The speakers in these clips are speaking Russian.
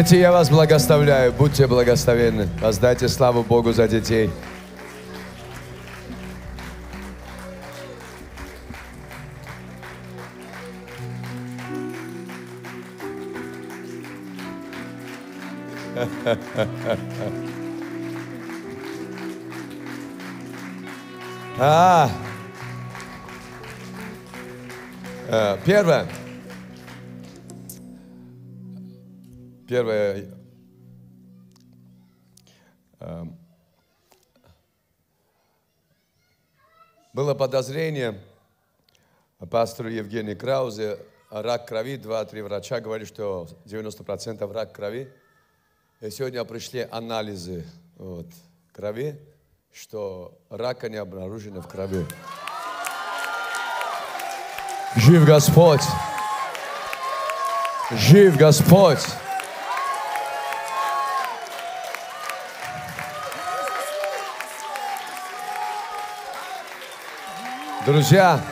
Дети, я вас благословляю. Будьте благословенны. Воздайте славу Богу за детей. А, Э, Первое. Первое. э, Было подозрение пастору Евгению Краузе, рак крови, два-три врача говорили, что 90% рак крови. И сегодня пришли анализы вот, крови, что рака не обнаружено в крови. Жив Господь! Жив Господь! Друзья,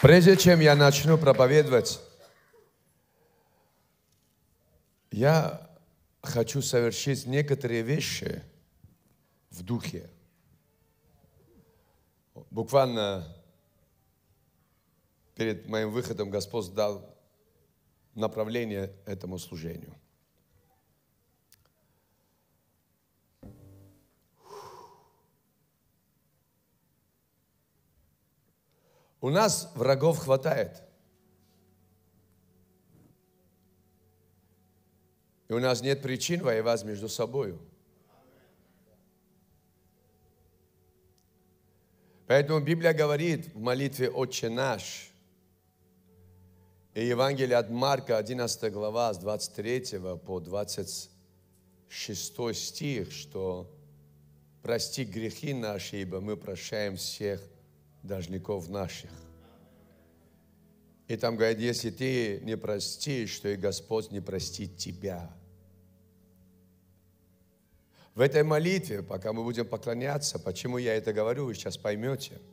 прежде чем я начну проповедовать, я хочу совершить некоторые вещи в духе. Буквально перед моим выходом Господь дал направление этому служению. У нас врагов хватает. И у нас нет причин воевать между собой. Поэтому Библия говорит в молитве «Отче наш», и Евангелие от Марка, 11 глава, с 23 по 26 стих, что «Прости грехи наши, ибо мы прощаем всех должников наших». И там говорит, если ты не простишь, то и Господь не простит тебя. В этой молитве, пока мы будем поклоняться, почему я это говорю, вы сейчас поймете –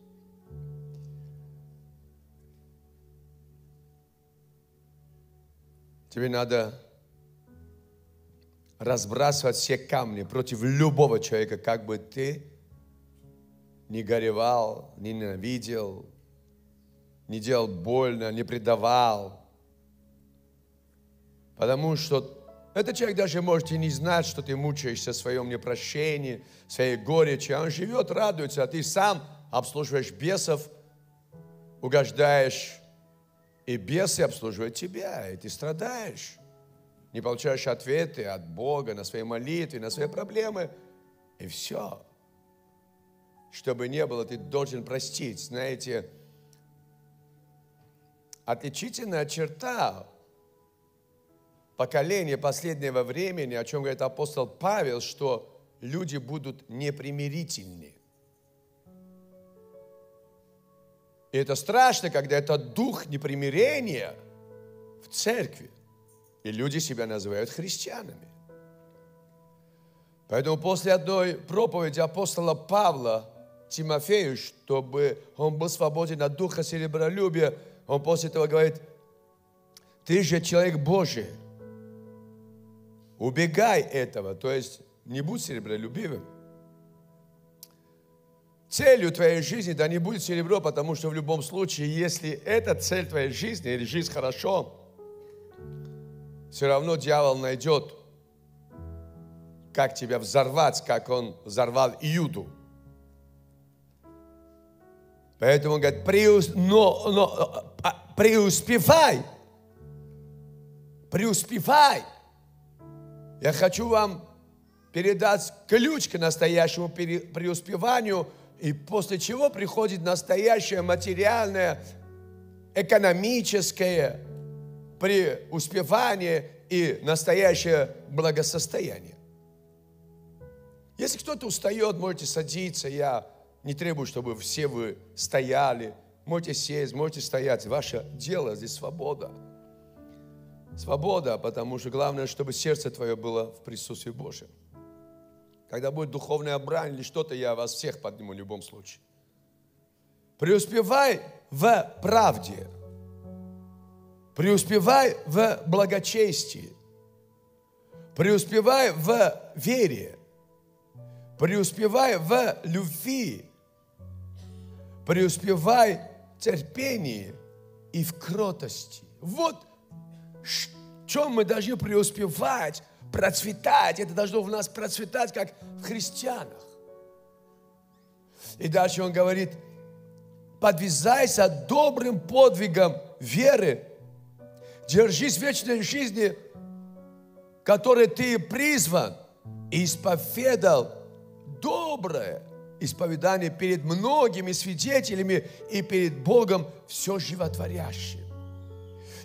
Тебе надо разбрасывать все камни против любого человека, как бы ты не горевал, не ненавидел, не делал больно, не предавал. Потому что этот человек даже может и не знать, что ты мучаешься в своем непрощении, в своей горечи. А он живет, радуется, а ты сам обслуживаешь бесов, угождаешь и бесы обслуживают тебя, и ты страдаешь. Не получаешь ответы от Бога на свои молитвы, на свои проблемы. И все. Чтобы не было, ты должен простить. Знаете, отличительная черта поколения последнего времени, о чем говорит апостол Павел, что люди будут непримирительны. И это страшно, когда это дух непримирения в церкви. И люди себя называют христианами. Поэтому после одной проповеди апостола Павла Тимофею, чтобы он был свободен от духа серебролюбия, он после этого говорит, ты же человек Божий, убегай этого, то есть не будь серебролюбивым. Целью твоей жизни, да не будет серебро, потому что в любом случае, если это цель твоей жизни, или жизнь хорошо, все равно дьявол найдет, как тебя взорвать, как он взорвал Иуду. Поэтому он говорит, преус, но, но, а, преуспевай, преуспевай. Я хочу вам передать ключ к настоящему преуспеванию, и после чего приходит настоящее материальное, экономическое преуспевание и настоящее благосостояние. Если кто-то устает, можете садиться. Я не требую, чтобы все вы стояли. Можете сесть, можете стоять. Ваше дело здесь свобода. Свобода, потому что главное, чтобы сердце твое было в присутствии Божьем. Когда будет духовная брань или что-то, я вас всех подниму в любом случае. Преуспевай в правде. Преуспевай в благочестии. Преуспевай в вере преуспевай в любви, преуспевай в терпении и в кротости. Вот в чем мы должны преуспевать, процветать. Это должно в нас процветать, как в христианах. И дальше он говорит, подвязайся добрым подвигом веры, держись вечной жизни, которой ты призван и исповедал доброе исповедание перед многими свидетелями и перед Богом все животворящим.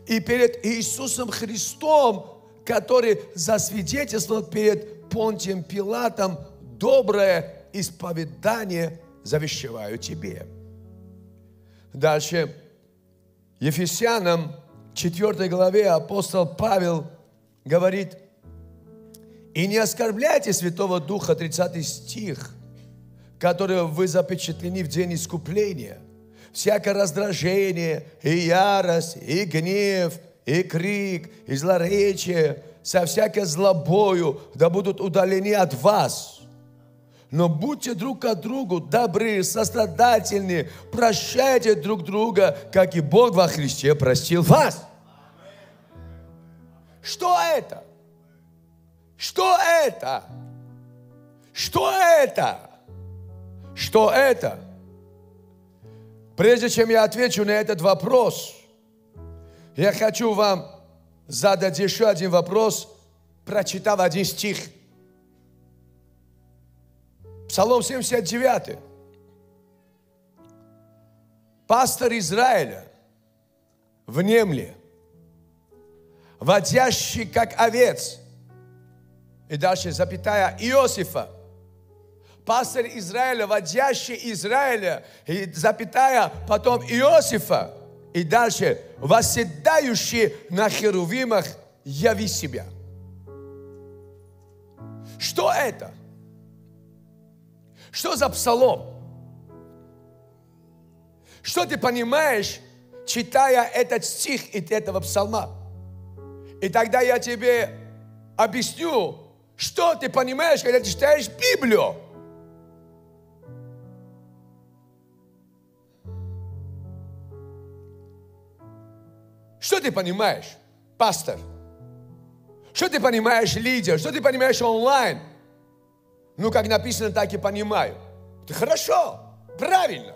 И перед Иисусом Христом, который засвидетельствовал перед Понтием Пилатом доброе исповедание завещеваю тебе. Дальше. Ефесянам 4 главе апостол Павел говорит – и не оскорбляйте Святого Духа, 30 стих, который вы запечатлены в день искупления. Всякое раздражение, и ярость, и гнев, и крик, и злоречие, со всякой злобою да будут удалены от вас. Но будьте друг от другу добры, сострадательны, прощайте друг друга, как и Бог во Христе простил вас. Что это? Что это? Что это? Что это? Прежде чем я отвечу на этот вопрос, я хочу вам задать еще один вопрос, прочитав один стих. Псалом 79. Пастор Израиля внемли, водящий как овец – и дальше запятая Иосифа. Пастор Израиля, водящий Израиля, и запятая потом Иосифа. И дальше, восседающий на херувимах, яви себя. Что это? Что за псалом? Что ты понимаешь, читая этот стих из этого псалма? И тогда я тебе объясню, что ты понимаешь, когда ты читаешь Библию? Что ты понимаешь, пастор? Что ты понимаешь, лидер? Что ты понимаешь онлайн? Ну, как написано, так и понимаю. Это хорошо, правильно.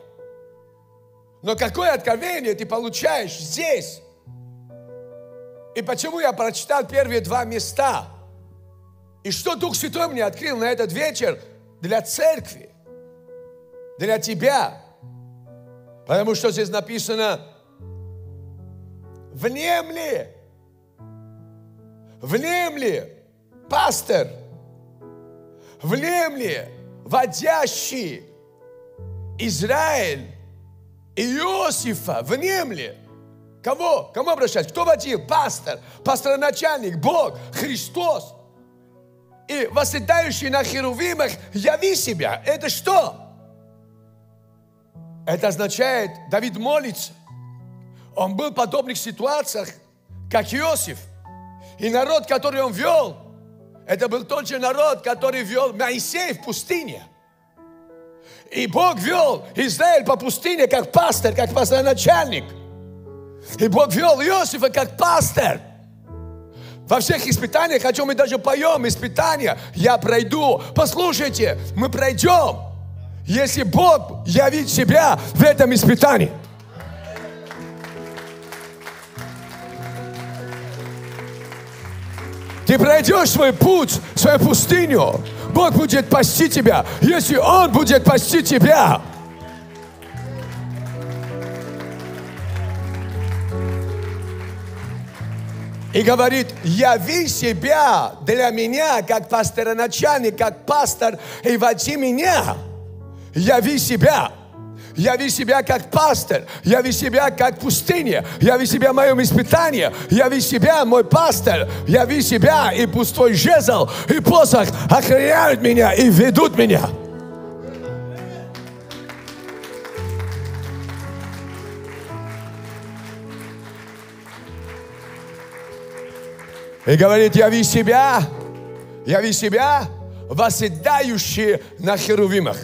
Но какое откровение ты получаешь здесь? И почему я прочитал первые два места? И что Дух Святой мне открыл на этот вечер для церкви, для тебя. Потому что здесь написано, внемли, внемли, пастор, внемли, водящий Израиль, Иосифа, внемли. Кого? Кому обращаться? Кто водил? Пастор, пастор-начальник, Бог, Христос и восседающий на херувимах, яви себя. Это что? Это означает, Давид молится. Он был в подобных ситуациях, как Иосиф. И народ, который он вел, Это был тот же народ, который вел Моисей в пустыне. И Бог вел Израиль по пустыне как пастор, как пастор-начальник. И Бог вел Иосифа как пастор. Во всех испытаниях, о чем мы даже поем, испытания, я пройду. Послушайте, мы пройдем, если Бог явит себя в этом испытании. Пройдешь свой путь, свою пустыню. Бог будет пасти тебя, если Он будет пасти тебя. И говорит, яви себя для меня, как пастороначальник, как пастор, и води меня. Яви себя. Яви себя как пастор, яви себя как пустыня, яви себя в моем испытании, яви себя мой пастор, яви себя и пустой жезл, и посох охраняют меня и ведут меня. И говорит, яви себя, яви себя, восседающие на херувимах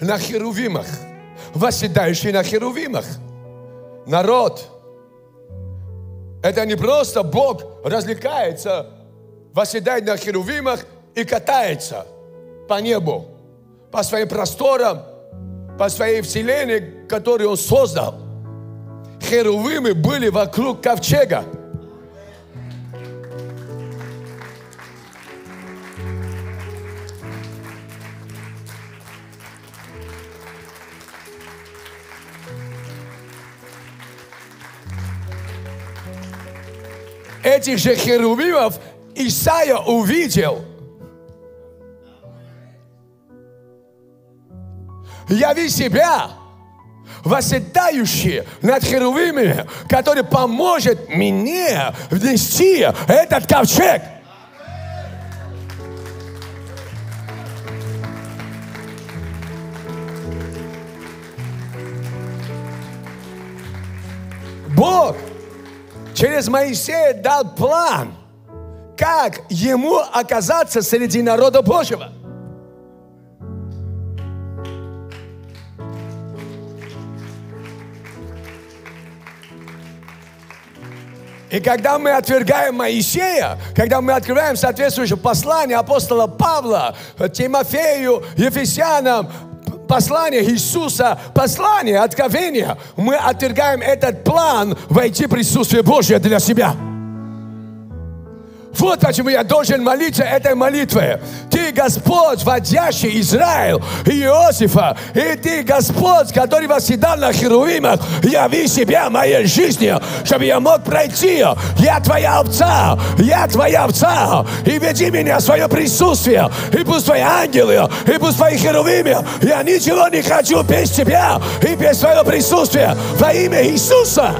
на херувимах, восседающий на херувимах. Народ, это не просто Бог развлекается, восседает на херувимах и катается по небу, по своим просторам, по своей вселенной, которую Он создал. Херувимы были вокруг ковчега. Этих же херувимов Исаия увидел. Яви себя, восседающий над херувимами, который поможет мне внести этот ковчег. Бог через Моисея дал план, как ему оказаться среди народа Божьего. И когда мы отвергаем Моисея, когда мы открываем соответствующее послание апостола Павла, Тимофею, Ефесянам, послание Иисуса, послание, откровение, мы отвергаем этот план войти в присутствие Божье для себя. Вот почему я должен молиться этой молитвой. Ты Господь, водящий Израиль и Иосифа. И Ты Господь, который восседал на херувимах. Яви себя моей жизни, чтобы я мог пройти. Я Твоя овца, я Твоя овца. И веди меня в свое присутствие. И пусть Твои ангелы, и пусть Твои херувимы. Я ничего не хочу без Тебя и без Твоего присутствия. Во имя Иисуса.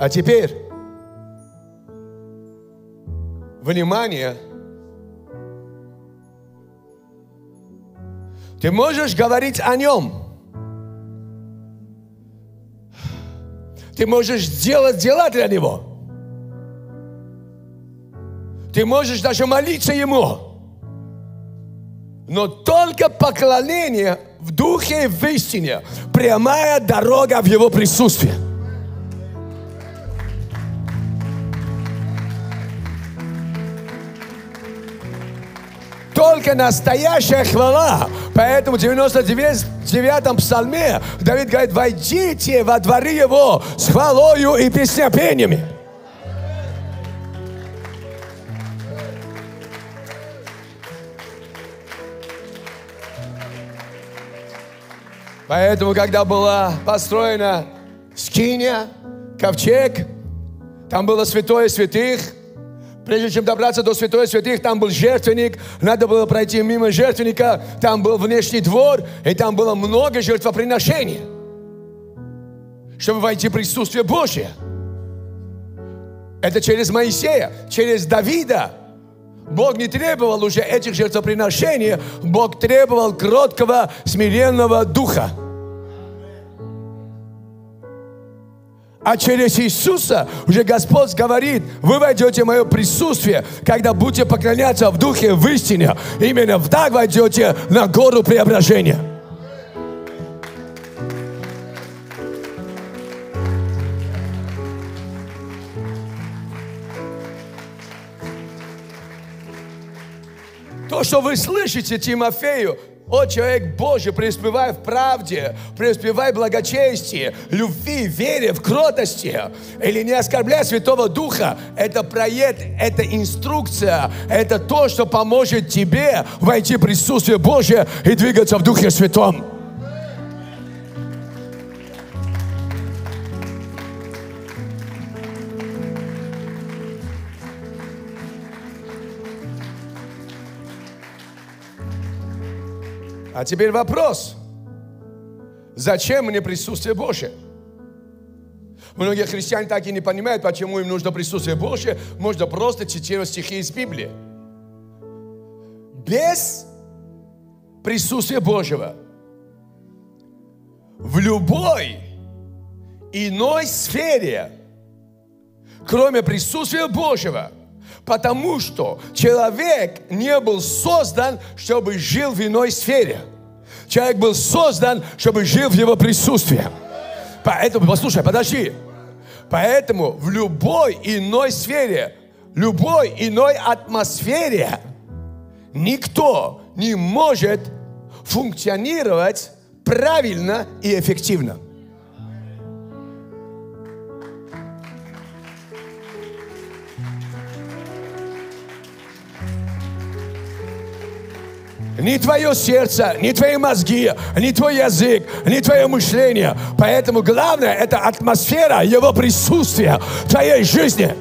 А теперь, внимание, ты можешь говорить о нем. Ты можешь делать дела для него. Ты можешь даже молиться ему. Но только поклонение в духе и в истине, прямая дорога в его присутствие. Только настоящая хвала. Поэтому в 99-м псалме Давид говорит, войдите во дворы его с хвалою и песнопениями. Поэтому, когда была построена скиния, ковчег, там было святое святых – Прежде чем добраться до святой святых, там был жертвенник, надо было пройти мимо жертвенника, там был внешний двор, и там было много жертвоприношений, чтобы войти в присутствие Божье. Это через Моисея, через Давида. Бог не требовал уже этих жертвоприношений, Бог требовал кроткого, смиренного духа. А через Иисуса уже Господь говорит, вы войдете в мое присутствие, когда будете поклоняться в духе, в истине. Именно так войдете на гору преображения. То, что вы слышите Тимофею, о, человек Божий, преуспевай в правде, преуспевай в благочестии, любви, вере, в кротости. Или не оскорбляй Святого Духа. Это проект, это инструкция, это то, что поможет тебе войти в присутствие Божье и двигаться в Духе Святом. А теперь вопрос. Зачем мне присутствие Божье? Многие христиане так и не понимают, почему им нужно присутствие Божье. Можно просто цитировать стихи из Библии. Без присутствия Божьего в любой иной сфере, кроме присутствия Божьего, потому что человек не был создан, чтобы жил в иной сфере. Человек был создан, чтобы жил в его присутствии. Поэтому, послушай, подожди. Поэтому в любой иной сфере, любой иной атмосфере никто не может функционировать правильно и эффективно. Ни твое сердце, ни твои мозги, ни твой язык, ни твое мышление. Поэтому главное это атмосфера Его присутствия в твоей жизни.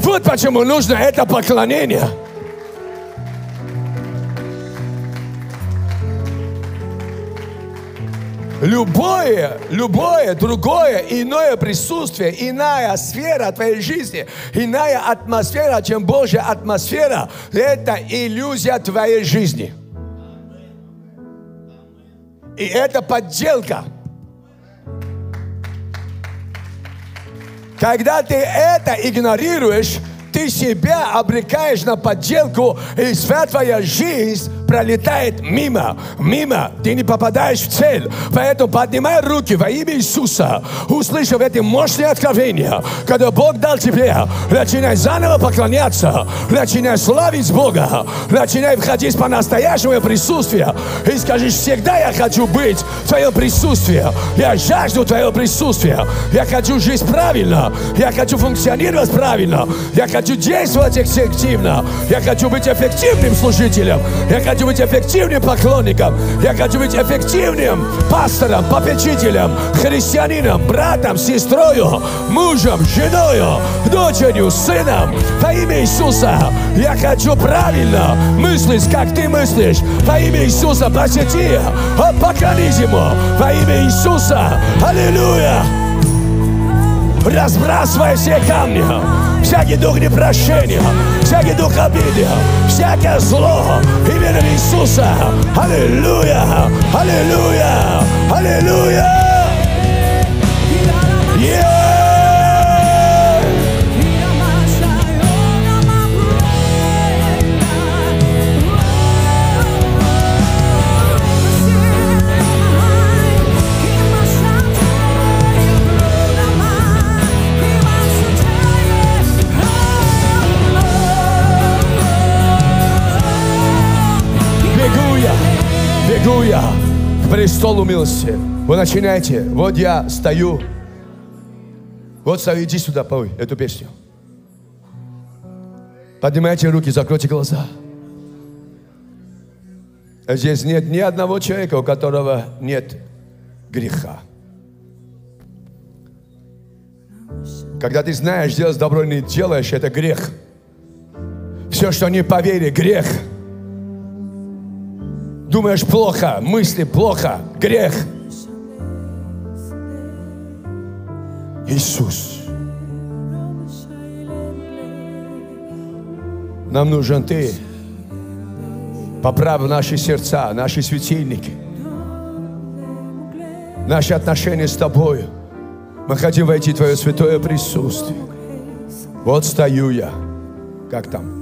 Вот почему нужно это поклонение. Любое, любое другое, иное присутствие, иная сфера твоей жизни, иная атмосфера, чем Божья атмосфера, это иллюзия твоей жизни. И это подделка. Когда ты это игнорируешь, ты себя обрекаешь на подделку, и вся твоя жизнь пролетает мимо, мимо, ты не попадаешь в цель. Поэтому поднимай руки во имя Иисуса, услышав эти мощные откровения, когда Бог дал тебе, начинай заново поклоняться, начинай славить Бога, начинай входить по-настоящему присутствие и скажешь, всегда я хочу быть в твоем присутствии, я жажду твоего присутствия, я хочу жить правильно, я хочу функционировать правильно, я хочу действовать эффективно, я хочу быть эффективным служителем, я хочу быть эффективным поклонником, я хочу быть эффективным пастором, попечителем, христианином, братом, сестрою, мужем, женою, дочерью, сыном. Во имя Иисуса я хочу правильно мыслить, как ты мыслишь. Во имя Иисуса посети, поклонись Ему. Во имя Иисуса. Аллилуйя. Разбрасывай все камни всякий дух непрощения, всякий дух обиды, всякое зло именем Иисуса. Аллилуйя! Аллилуйя! Аллилуйя! Престолу милости. Вы начинаете. Вот я стою. Вот стою, иди сюда, пой эту песню. Поднимайте руки, закройте глаза. Здесь нет ни одного человека, у которого нет греха. Когда ты знаешь, делать добро не делаешь, это грех. Все, что не по вере, грех. Думаешь плохо, мысли плохо, грех. Иисус. Нам нужен Ты. Поправь наши сердца, наши светильники, наши отношения с Тобою. Мы хотим войти в Твое святое присутствие. Вот стою я. Как там?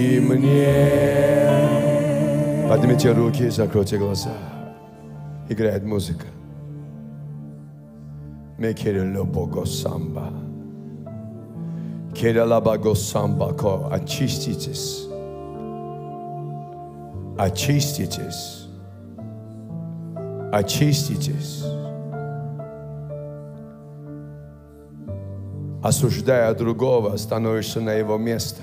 Ты мне. Поднимите руки, закройте глаза. Играет музыка. Мекере лобого самба. Кералабаго самбако. Очиститесь. Очиститесь. Очиститесь. Осуждая другого, становишься на его место.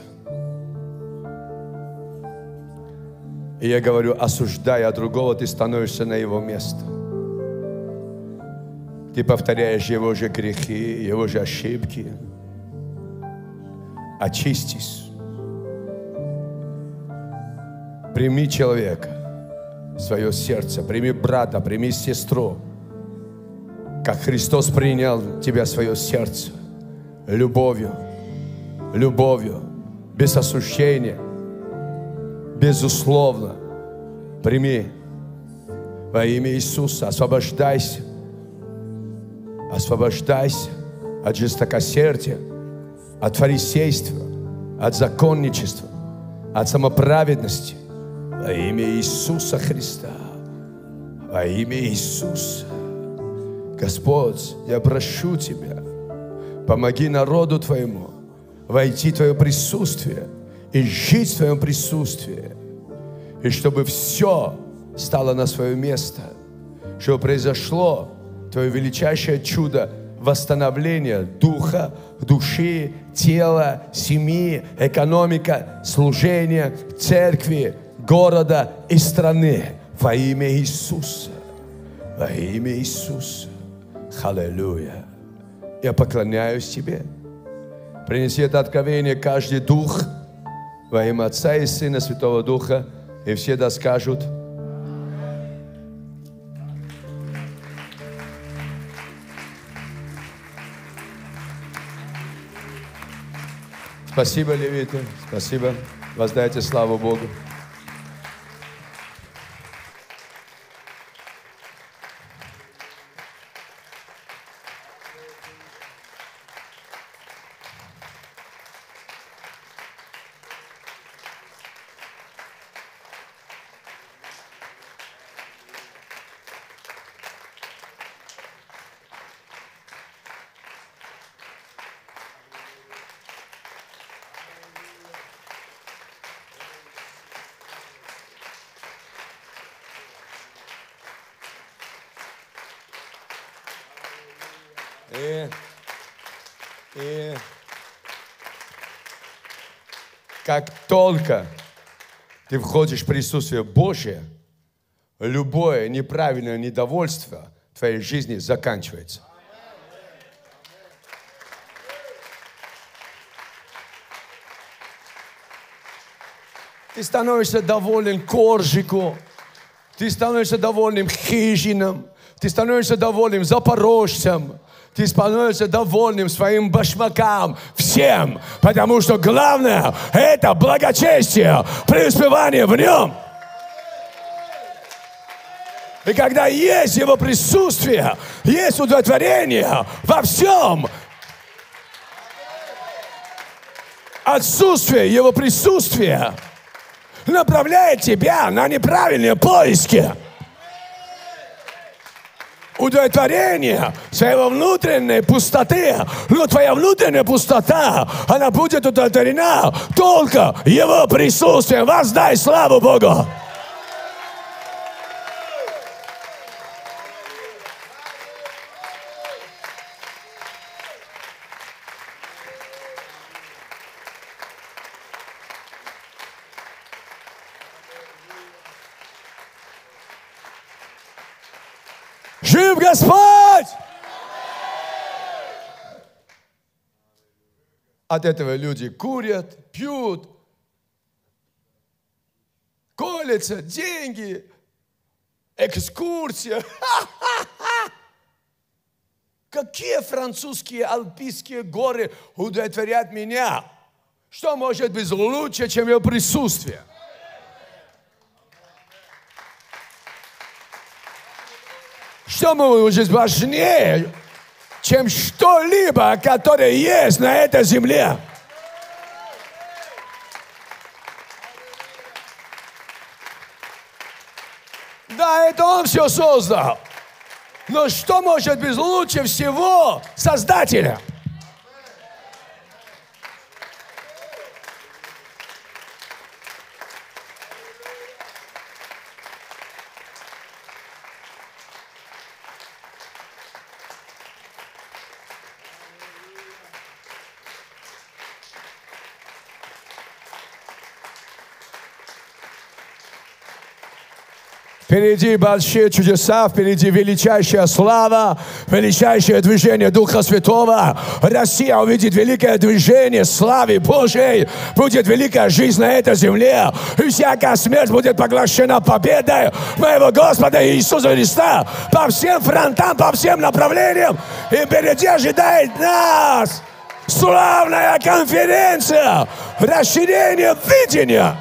И я говорю, осуждая другого, ты становишься на его место. Ты повторяешь его же грехи, его же ошибки. Очистись. Прими человека свое сердце, прими брата, прими сестру, как Христос принял тебя свое сердце любовью, любовью, без осуждения, безусловно. Прими во имя Иисуса, освобождайся, освобождайся от жестокосердия, от фарисейства, от законничества, от самоправедности. Во имя Иисуса Христа, во имя Иисуса. Господь, я прошу Тебя, помоги народу Твоему войти в Твое присутствие и жить в Твоем присутствии, и чтобы все стало на свое место, чтобы произошло Твое величайшее чудо восстановления духа, души, тела, семьи, экономика, служения, церкви, города и страны во имя Иисуса. Во имя Иисуса. Аллилуйя. Я поклоняюсь Тебе. Принеси это откровение каждый дух во имя Отца и Сына Святого Духа. И все да скажут Спасибо, левиты. Спасибо. Воздайте славу Богу. И, и как только ты входишь в присутствие Божие, любое неправильное недовольство твоей жизни заканчивается. Ты становишься доволен коржику, ты становишься довольным хижином, ты становишься довольным запорожцем, ты становишься довольным своим башмакам, всем, потому что главное – это благочестие, преуспевание в нем. И когда есть Его присутствие, есть удовлетворение во всем, отсутствие Его присутствия направляет тебя на неправильные поиски удовлетворение своего внутренней пустоты. Но твоя внутренняя пустота, она будет удовлетворена только Его присутствием. Воздай славу Богу. Жив Господь! От этого люди курят, пьют, колятся, деньги, экскурсия. Какие французские альпийские горы удовлетворят меня? Что может быть лучше, чем его присутствие? Что может быть важнее, чем что-либо, которое есть на этой земле? Да, это Он все создал. Но что может быть лучше всего Создателя? Впереди большие чудеса, впереди величайшая слава, величайшее движение Духа Святого. Россия увидит великое движение славы Божьей. Будет великая жизнь на этой земле. И всякая смерть будет поглощена победой моего Господа Иисуса Христа по всем фронтам, по всем направлениям. И впереди ожидает нас славная конференция, расширение видения.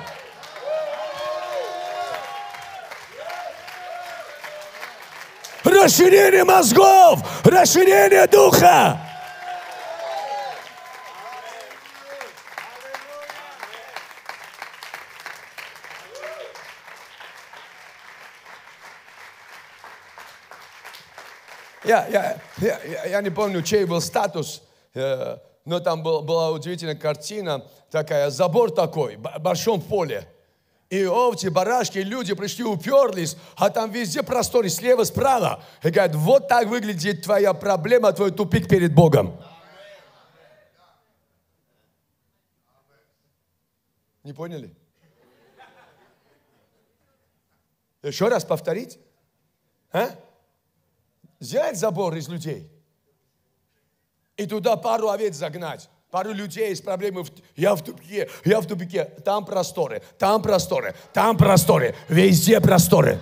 Расширение мозгов, расширение духа. Я, я, я, я не помню, чей был статус, э, но там был, была удивительная картина, такая, забор такой, в большом поле. И овцы, барашки, люди пришли, уперлись, а там везде простор, слева, справа. И говорят, вот так выглядит твоя проблема, твой тупик перед Богом. Не поняли? Еще раз повторить? А? Взять забор из людей и туда пару овец загнать. Пару людей с проблемой, я в тупике, я в тупике, там просторы, там просторы, там просторы, везде просторы.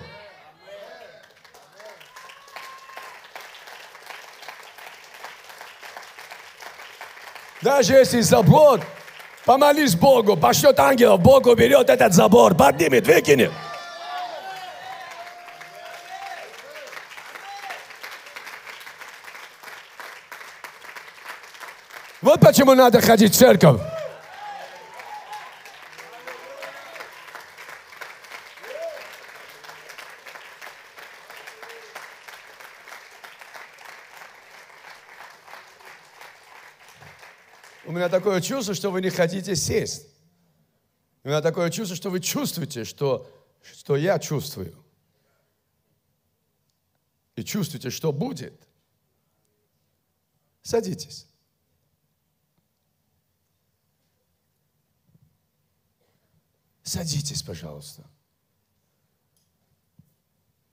Даже если забор, помолись Богу, пошлет ангелов, Бог уберет этот забор, поднимет, выкинет. Вот почему надо ходить в церковь. У меня такое чувство, что вы не хотите сесть. У меня такое чувство, что вы чувствуете, что, что я чувствую. И чувствуете, что будет. Садитесь. Садитесь, пожалуйста.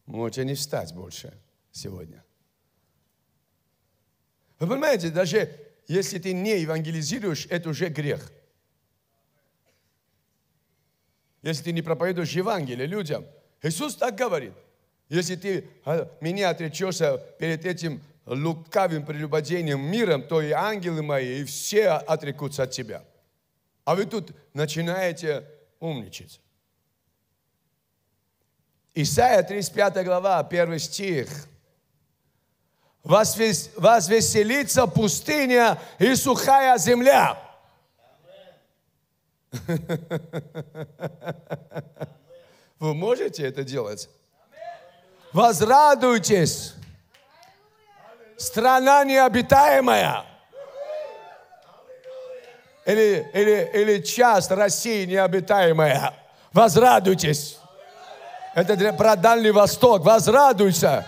Можете не встать больше сегодня. Вы понимаете, даже если ты не евангелизируешь, это уже грех. Если ты не проповедуешь Евангелие людям, Иисус так говорит. Если ты а, меня отречешься перед этим лукавым прелюбодением миром, то и ангелы мои, и все отрекутся от тебя. А вы тут начинаете умничать. Исайя 35 глава, 1 стих. Возвеселится пустыня и сухая земля. Вы можете это делать? Возрадуйтесь. Страна необитаемая или, или, или часть России необитаемая. Возрадуйтесь. Это для, про Дальний Восток. Возрадуйся.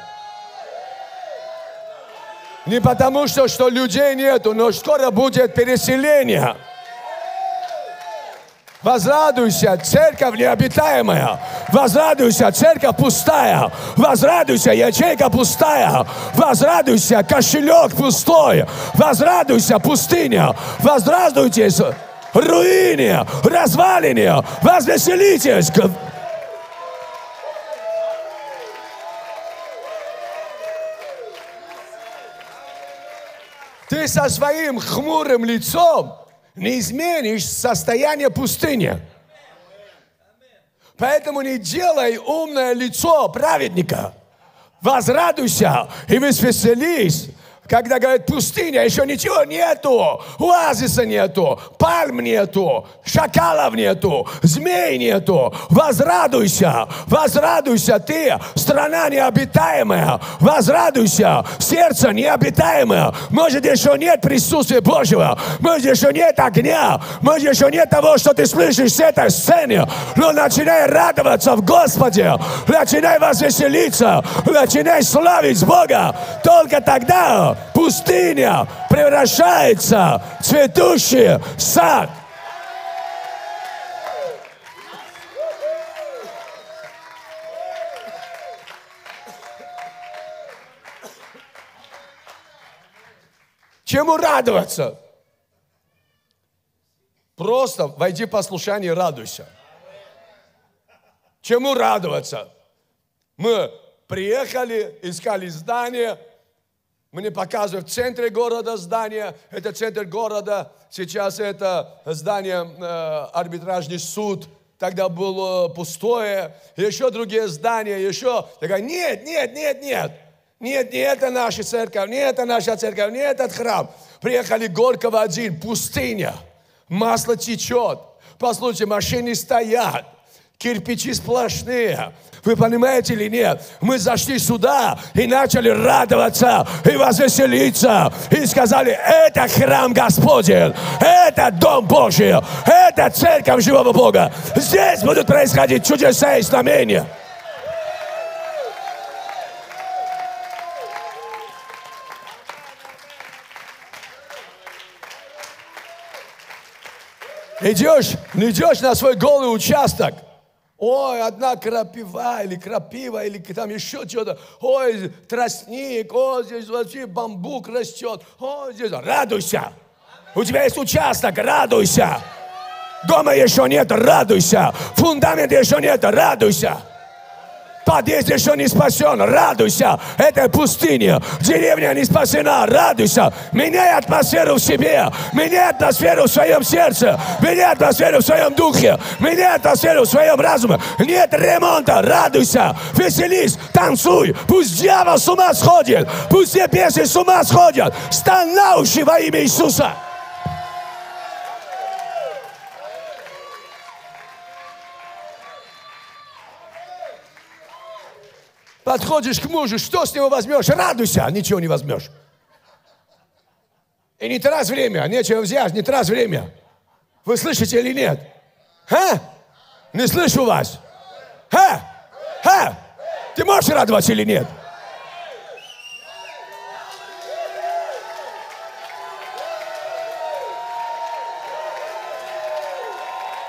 Не потому, что, что людей нету, но скоро будет переселение. Возрадуйся, церковь необитаемая. Возрадуйся, церковь пустая. Возрадуйся, ячейка пустая. Возрадуйся, кошелек пустой. Возрадуйся, пустыня. Возрадуйтесь, руине, развалине. Возвеселитесь. Ты со своим хмурым лицом не изменишь состояние пустыни. Поэтому не делай умное лицо праведника. Возрадуйся и веселись когда говорят пустыня, еще ничего нету, оазиса нету, пальм нету, шакалов нету, змей нету. Возрадуйся, возрадуйся ты, страна необитаемая, возрадуйся, сердце необитаемое. Может, еще нет присутствия Божьего, может, еще нет огня, может, еще нет того, что ты слышишь с этой сцены, но начинай радоваться в Господе, начинай возвеселиться, начинай славить Бога. Только тогда пустыня превращается в цветущий сад. Чему радоваться? Просто войди в послушание и радуйся. Чему радоваться? Мы приехали, искали здание, мне показывают в центре города здание, это центр города, сейчас это здание э, арбитражный суд, тогда было пустое, еще другие здания, еще. Такая, нет, нет, нет, нет, нет, не это наша церковь, не это наша церковь, не этот храм. Приехали Горького один, пустыня, масло течет, послушайте, машины стоят, кирпичи сплошные, вы понимаете или нет? Мы зашли сюда и начали радоваться и возвеселиться. И сказали, это храм Господень, это Дом Божий, это церковь живого Бога. Здесь будут происходить чудеса и знамения. Идешь, идешь на свой голый участок – Ой, одна крапива или крапива, или там еще что-то. Ой, тростник, о, здесь вообще бамбук растет. О, здесь радуйся. У тебя есть участок, радуйся. Дома еще нет, радуйся. Фундамент еще нет, радуйся. Подъезд еще не спасен, радуйся. Это пустыня. Деревня не спасена, радуйся. Меняй атмосферу в себе. Меняй атмосферу в своем сердце. Меняй атмосферу в своем духе. Меняй атмосферу в своем разуме. Нет ремонта, радуйся. Веселись, танцуй. Пусть дьявол с ума сходит. Пусть все бесы с ума сходят. Стань на уши во имя Иисуса. Подходишь к мужу, что с него возьмешь? Радуйся, ничего не возьмешь. И не трать время, нечего взять, не трать время. Вы слышите или нет? А? Не слышу вас. А? А? Ты можешь радоваться или нет?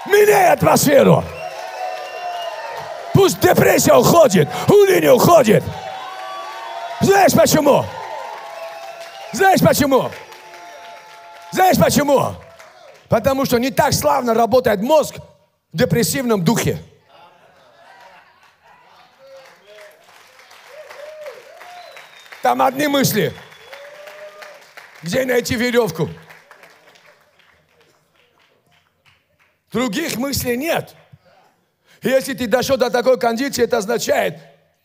Меняй атмосферу. Пусть депрессия уходит, уныние уходит. Знаешь почему? Знаешь почему? Знаешь почему? Потому что не так славно работает мозг в депрессивном духе. Там одни мысли. Где найти веревку? Других мыслей нет. Если ты дошел до такой кондиции, это означает,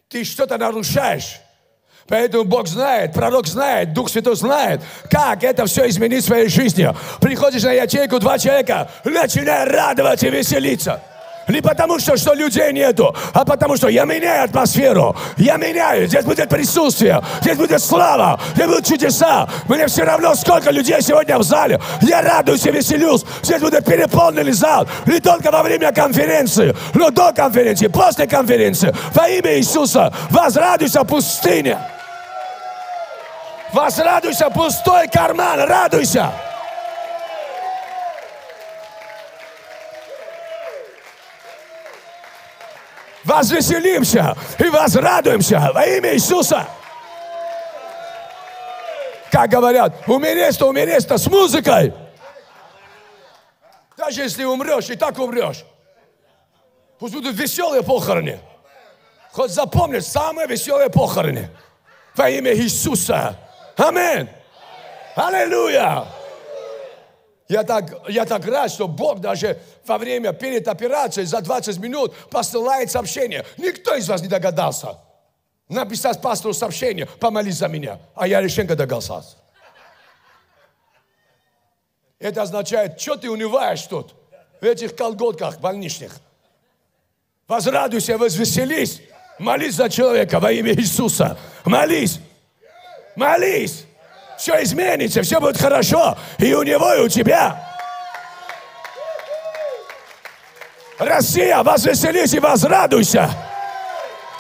ты что-то нарушаешь. Поэтому Бог знает, пророк знает, Дух Святой знает, как это все изменить в своей жизни. Приходишь на ячейку, два человека, начинай радоваться и веселиться. Не потому, что, что людей нету, а потому, что я меняю атмосферу. Я меняю. Здесь будет присутствие. Здесь будет слава. Здесь будут чудеса. Мне все равно, сколько людей сегодня в зале. Я радуюсь и веселюсь. Здесь будет переполненный зал. Не только во время конференции, но до конференции, после конференции. Во имя Иисуса возрадуйся пустыне. Возрадуйся пустой карман. Радуйся. Возвеселимся и возрадуемся во имя Иисуса. Как говорят, умереть-то умереть-то с музыкой. Даже если умрешь, и так умрешь. Пусть будут веселые похороны. Хоть запомнишь, самые веселые похороны. Во имя Иисуса. Аминь. Аллилуйя. Я так, я так рад, что Бог даже во время, перед операцией, за 20 минут посылает сообщение. Никто из вас не догадался написать пастору сообщение, помолись за меня. А я решенько догадался. Это означает, что ты унываешь тут, в этих колготках больничных. Возрадуйся, возвеселись. Молись за человека во имя Иисуса. Молись. Молись. Все изменится, все будет хорошо. И у него, и у тебя. Россия, возвеселись и возрадуйся.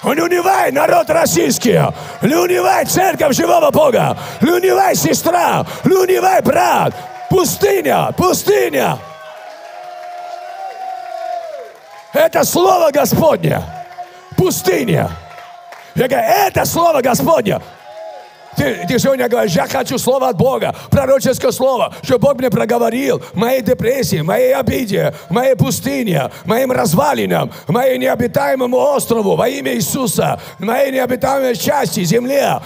Не унывай, народ российский. Не унывай, церковь живого Бога. Не унывай, сестра. Не унывай, брат. Пустыня, пустыня. Это слово Господне. Пустыня. Я говорю, это слово Господне. Ты, ты сегодня говоришь, я хочу слово от Бога, пророческое слово, что Бог мне проговорил моей депрессии, моей обиде, моей пустыне, моим развалинам, моей необитаемому острову во имя Иисуса, моей необитаемой части, земле.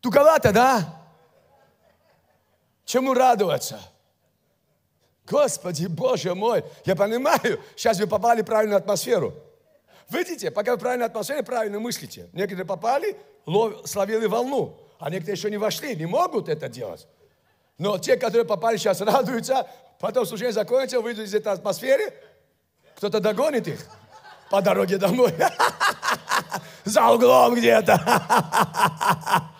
Туговато, да? Чему радоваться? Господи, Боже мой, я понимаю, сейчас вы попали в правильную атмосферу. Видите, пока вы в правильной атмосфере, правильно мыслите. Некоторые попали, лов, словили волну, а некоторые еще не вошли, не могут это делать. Но те, которые попали, сейчас радуются, потом служение закончится, выйдут из этой атмосферы, кто-то догонит их по дороге домой. За углом где-то.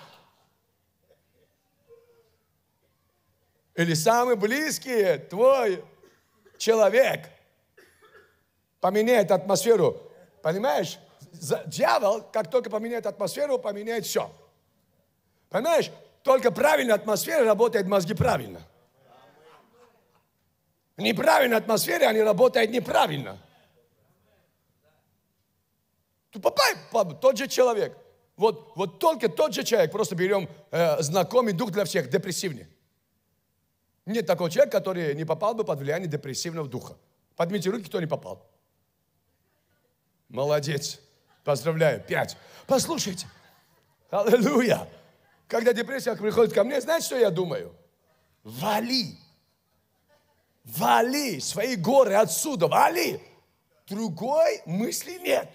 или самый близкий твой человек поменяет атмосферу. Понимаешь? Дьявол, как только поменяет атмосферу, поменяет все. Понимаешь? Только правильная атмосфера работает мозги правильно. В неправильной атмосфере они работают неправильно. Попай, тот же человек. Вот, вот только тот же человек, просто берем э, знакомый дух для всех, депрессивный. Нет такого человека, который не попал бы под влияние депрессивного духа. Поднимите руки, кто не попал. Молодец. Поздравляю. Пять. Послушайте. Аллилуйя. Когда депрессия приходит ко мне, знаете, что я думаю? Вали. Вали свои горы отсюда. Вали. Другой мысли нет.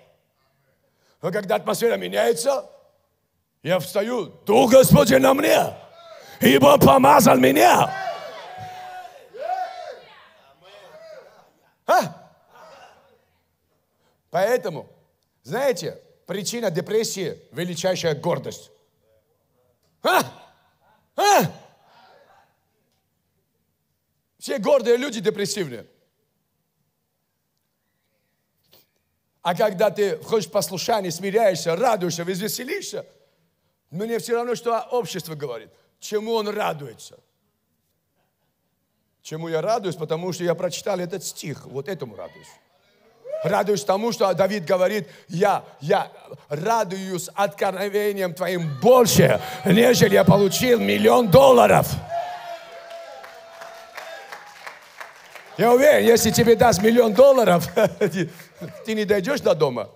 Но когда атмосфера меняется, я встаю, Дух Господень на мне, ибо помазал меня Поэтому, знаете, причина депрессии – величайшая гордость. А? А? Все гордые люди депрессивные. А когда ты входишь в послушание, смиряешься, радуешься, веселишься, мне все равно, что общество говорит. Чему он радуется – Чему я радуюсь? Потому что я прочитал этот стих. Вот этому радуюсь. Радуюсь тому, что Давид говорит, я, я радуюсь откровением твоим больше, нежели я получил миллион долларов. Я уверен, если тебе даст миллион долларов, ты не дойдешь до дома.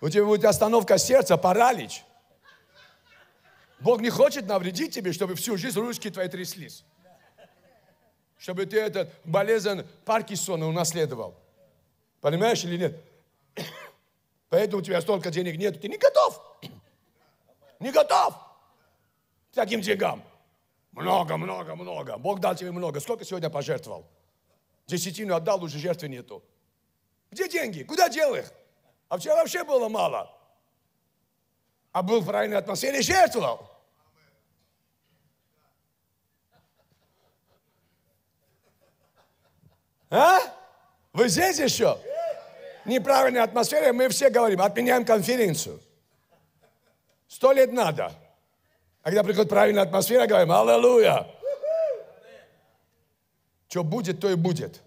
У тебя будет остановка сердца, паралич. Бог не хочет навредить тебе, чтобы всю жизнь ручки твои тряслись. Чтобы ты этот болезнь Паркинсона унаследовал. Понимаешь или нет? Поэтому у тебя столько денег нет, ты не готов. Не готов к таким деньгам. Много, много, много. Бог дал тебе много. Сколько сегодня пожертвовал? Десятину отдал, уже жертвы нету. Где деньги? Куда дел их? А вчера вообще было мало. А был в правильной атмосфере, жертвовал. А? Вы здесь еще? Неправильная атмосфера, мы все говорим, отменяем конференцию. Сто лет надо. А когда приходит правильная атмосфера, говорим, аллилуйя. Что будет, то и будет.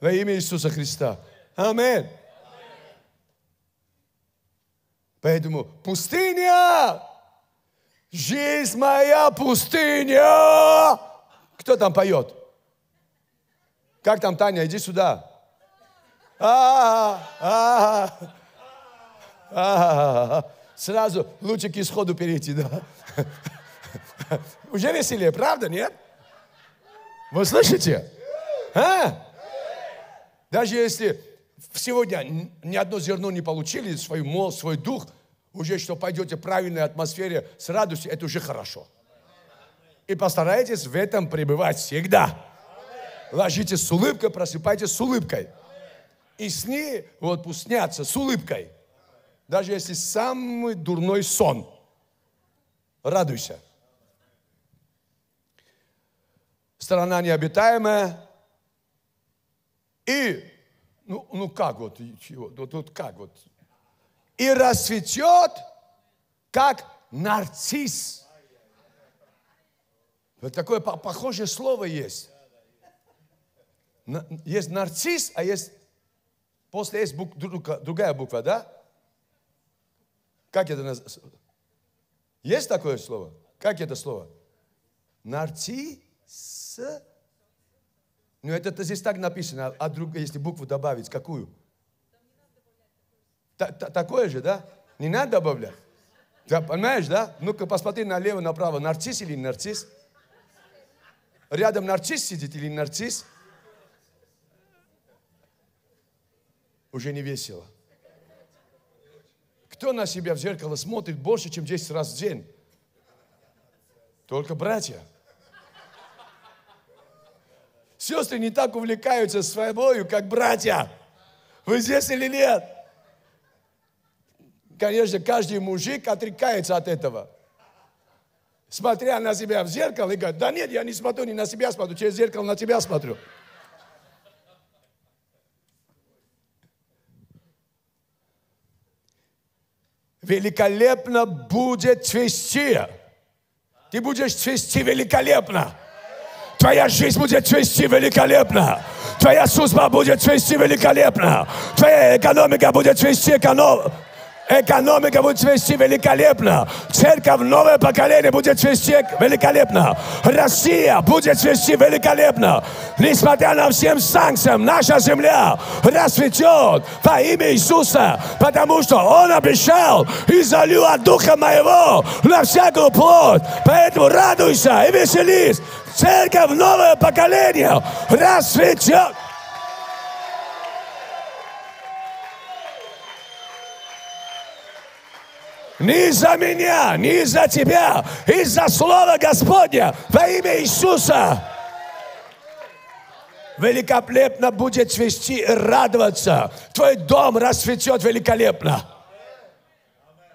Во имя Иисуса Христа. Аминь. Поэтому пустыня, жизнь моя пустыня. Кто там поет? Как там, Таня, иди сюда. А, а, а, Сразу лучше к исходу перейти, да? Уже веселее, правда, нет? Вы слышите? А? Даже если сегодня ни одно зерно не получили, свой мол, свой дух, уже что пойдете в правильной атмосфере с радостью, это уже хорошо. И постарайтесь в этом пребывать всегда. Ложитесь с улыбкой, просыпайтесь с улыбкой. И сны вот пусть снятся с улыбкой. Даже если самый дурной сон. Радуйся. Страна необитаемая. И, ну, ну как вот, вот, вот как вот. И расцветет, как нарцисс. Вот такое похожее слово есть. Есть нарцисс, а есть после есть бук, другая буква, да? Как это называется? Есть такое слово? Как это слово? Нарцисс. Ну, это, это здесь так написано, а друг, если букву добавить, какую? Та, та, такое же, да? Не надо добавлять. Ты понимаешь, да? Ну-ка посмотри налево, направо. Нарцисс или нарцисс? Рядом нарцисс сидит или нарцисс? Уже не весело. Кто на себя в зеркало смотрит больше, чем 10 раз в день? Только братья. Сестры не так увлекаются собой, как братья. Вы здесь или нет? Конечно, каждый мужик отрекается от этого. Смотря на себя в зеркало и говорит, да нет, я не смотрю не на себя смотрю, через зеркало на тебя смотрю. Великолепно будет цвести. Ты будешь цвести великолепно. Твоя жизнь будет цвести великолепно. Твоя судьба будет цвести великолепно. Твоя экономика будет цвести экономно. Экономика будет цвести великолепно. Церковь, новое поколение будет цвести великолепно. Россия будет цвести великолепно. Несмотря на всем санкциям, наша земля расцветет во имя Иисуса, потому что Он обещал и залью от Духа Моего на всякую плоть. Поэтому радуйся и веселись. Церковь, новое поколение расцветет. Не из-за меня, не из-за тебя, из-за Слова Господня во имя Иисуса. Великолепно будет цвести и радоваться. Твой дом расцветет великолепно.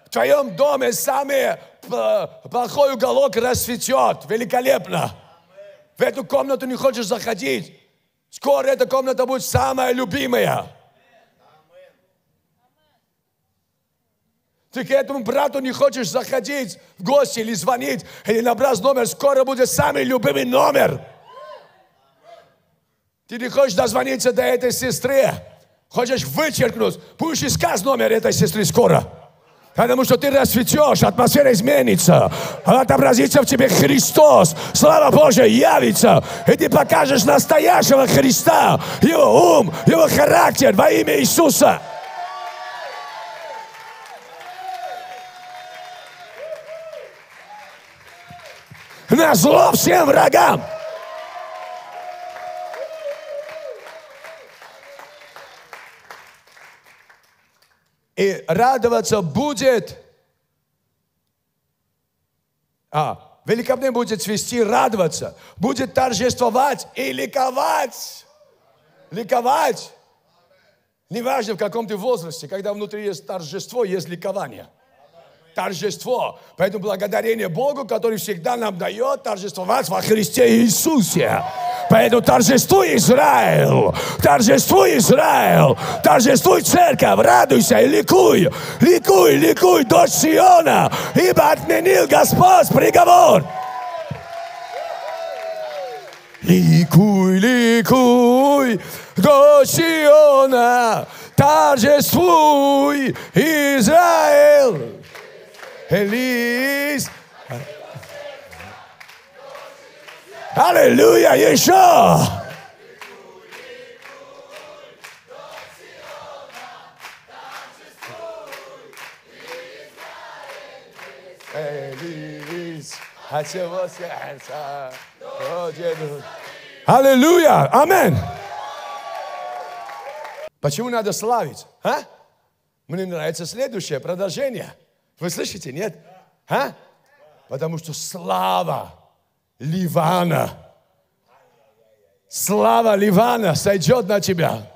В твоем доме самый плохой уголок расцветет великолепно. В эту комнату не хочешь заходить. Скоро эта комната будет самая любимая. Ты к этому брату не хочешь заходить в гости или звонить, или набрать номер, скоро будет самый любимый номер. Ты не хочешь дозвониться до этой сестры, хочешь вычеркнуть, будешь искать номер этой сестры скоро. Потому что ты расцветешь, атмосфера изменится, отобразится в тебе Христос, слава Божия явится, и ты покажешь настоящего Христа, Его ум, Его характер во имя Иисуса. На зло всем врагам. И радоваться будет, а, великолепно будет свести, радоваться, будет торжествовать и ликовать. Ликовать. Неважно, в каком ты возрасте, когда внутри есть торжество, есть ликование. Торжество. Поэтому благодарение Богу, который всегда нам дает торжествовать во Христе Иисусе. Поэтому торжествуй Израиль, торжествуй Израиль, торжествуй церковь, радуйся и ликуй, ликуй, ликуй, дочь Сиона, ибо отменил Господь приговор. Ликуй, ликуй, до Сиона, торжествуй, Израиль. Элис. Аллилуйя, еще. От всего сердца. Аллилуйя, амин. Почему надо славить? А? Мне нравится следующее продолжение. Вы слышите, нет? А? Потому что слава Ливана, слава Ливана сойдет на тебя.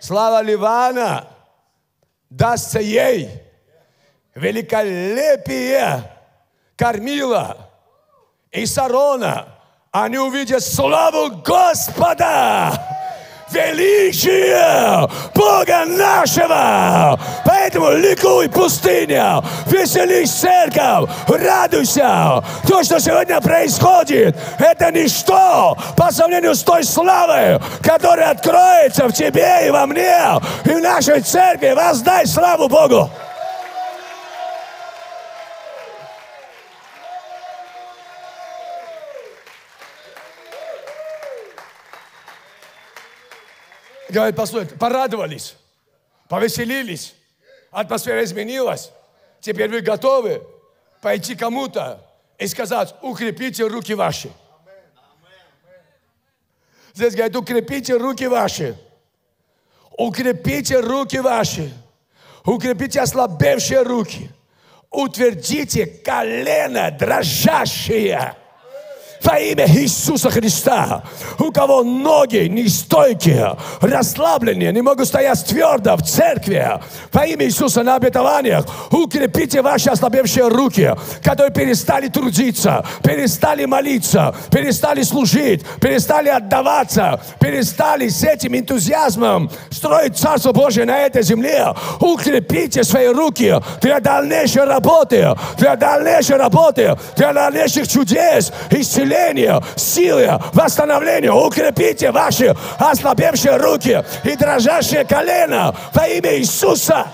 Слава Ливана дастся ей великолепие кормила и Сарона. Они увидят славу Господа величие Бога нашего. Поэтому ликуй, пустыня, веселись, церковь, радуйся. То, что сегодня происходит, это ничто по сравнению с той славой, которая откроется в тебе и во мне, и в нашей церкви. Воздай славу Богу. Говорит, послушайте, порадовались, повеселились, атмосфера изменилась. Теперь вы готовы пойти кому-то и сказать, укрепите руки ваши. Здесь говорит, укрепите руки ваши. Укрепите руки ваши. Укрепите ослабевшие руки. Утвердите колено дрожащие во имя Иисуса Христа. У кого ноги нестойкие, расслабленные, не могут стоять твердо в церкви, во имя Иисуса на обетованиях, укрепите ваши ослабевшие руки, которые перестали трудиться, перестали молиться, перестали служить, перестали отдаваться, перестали с этим энтузиазмом строить Царство Божие на этой земле. Укрепите свои руки для дальнейшей работы, для дальнейшей работы, для дальнейших чудес, исцеления исцеление, силы, восстановление. Укрепите ваши ослабевшие руки и дрожащие колено во имя Иисуса.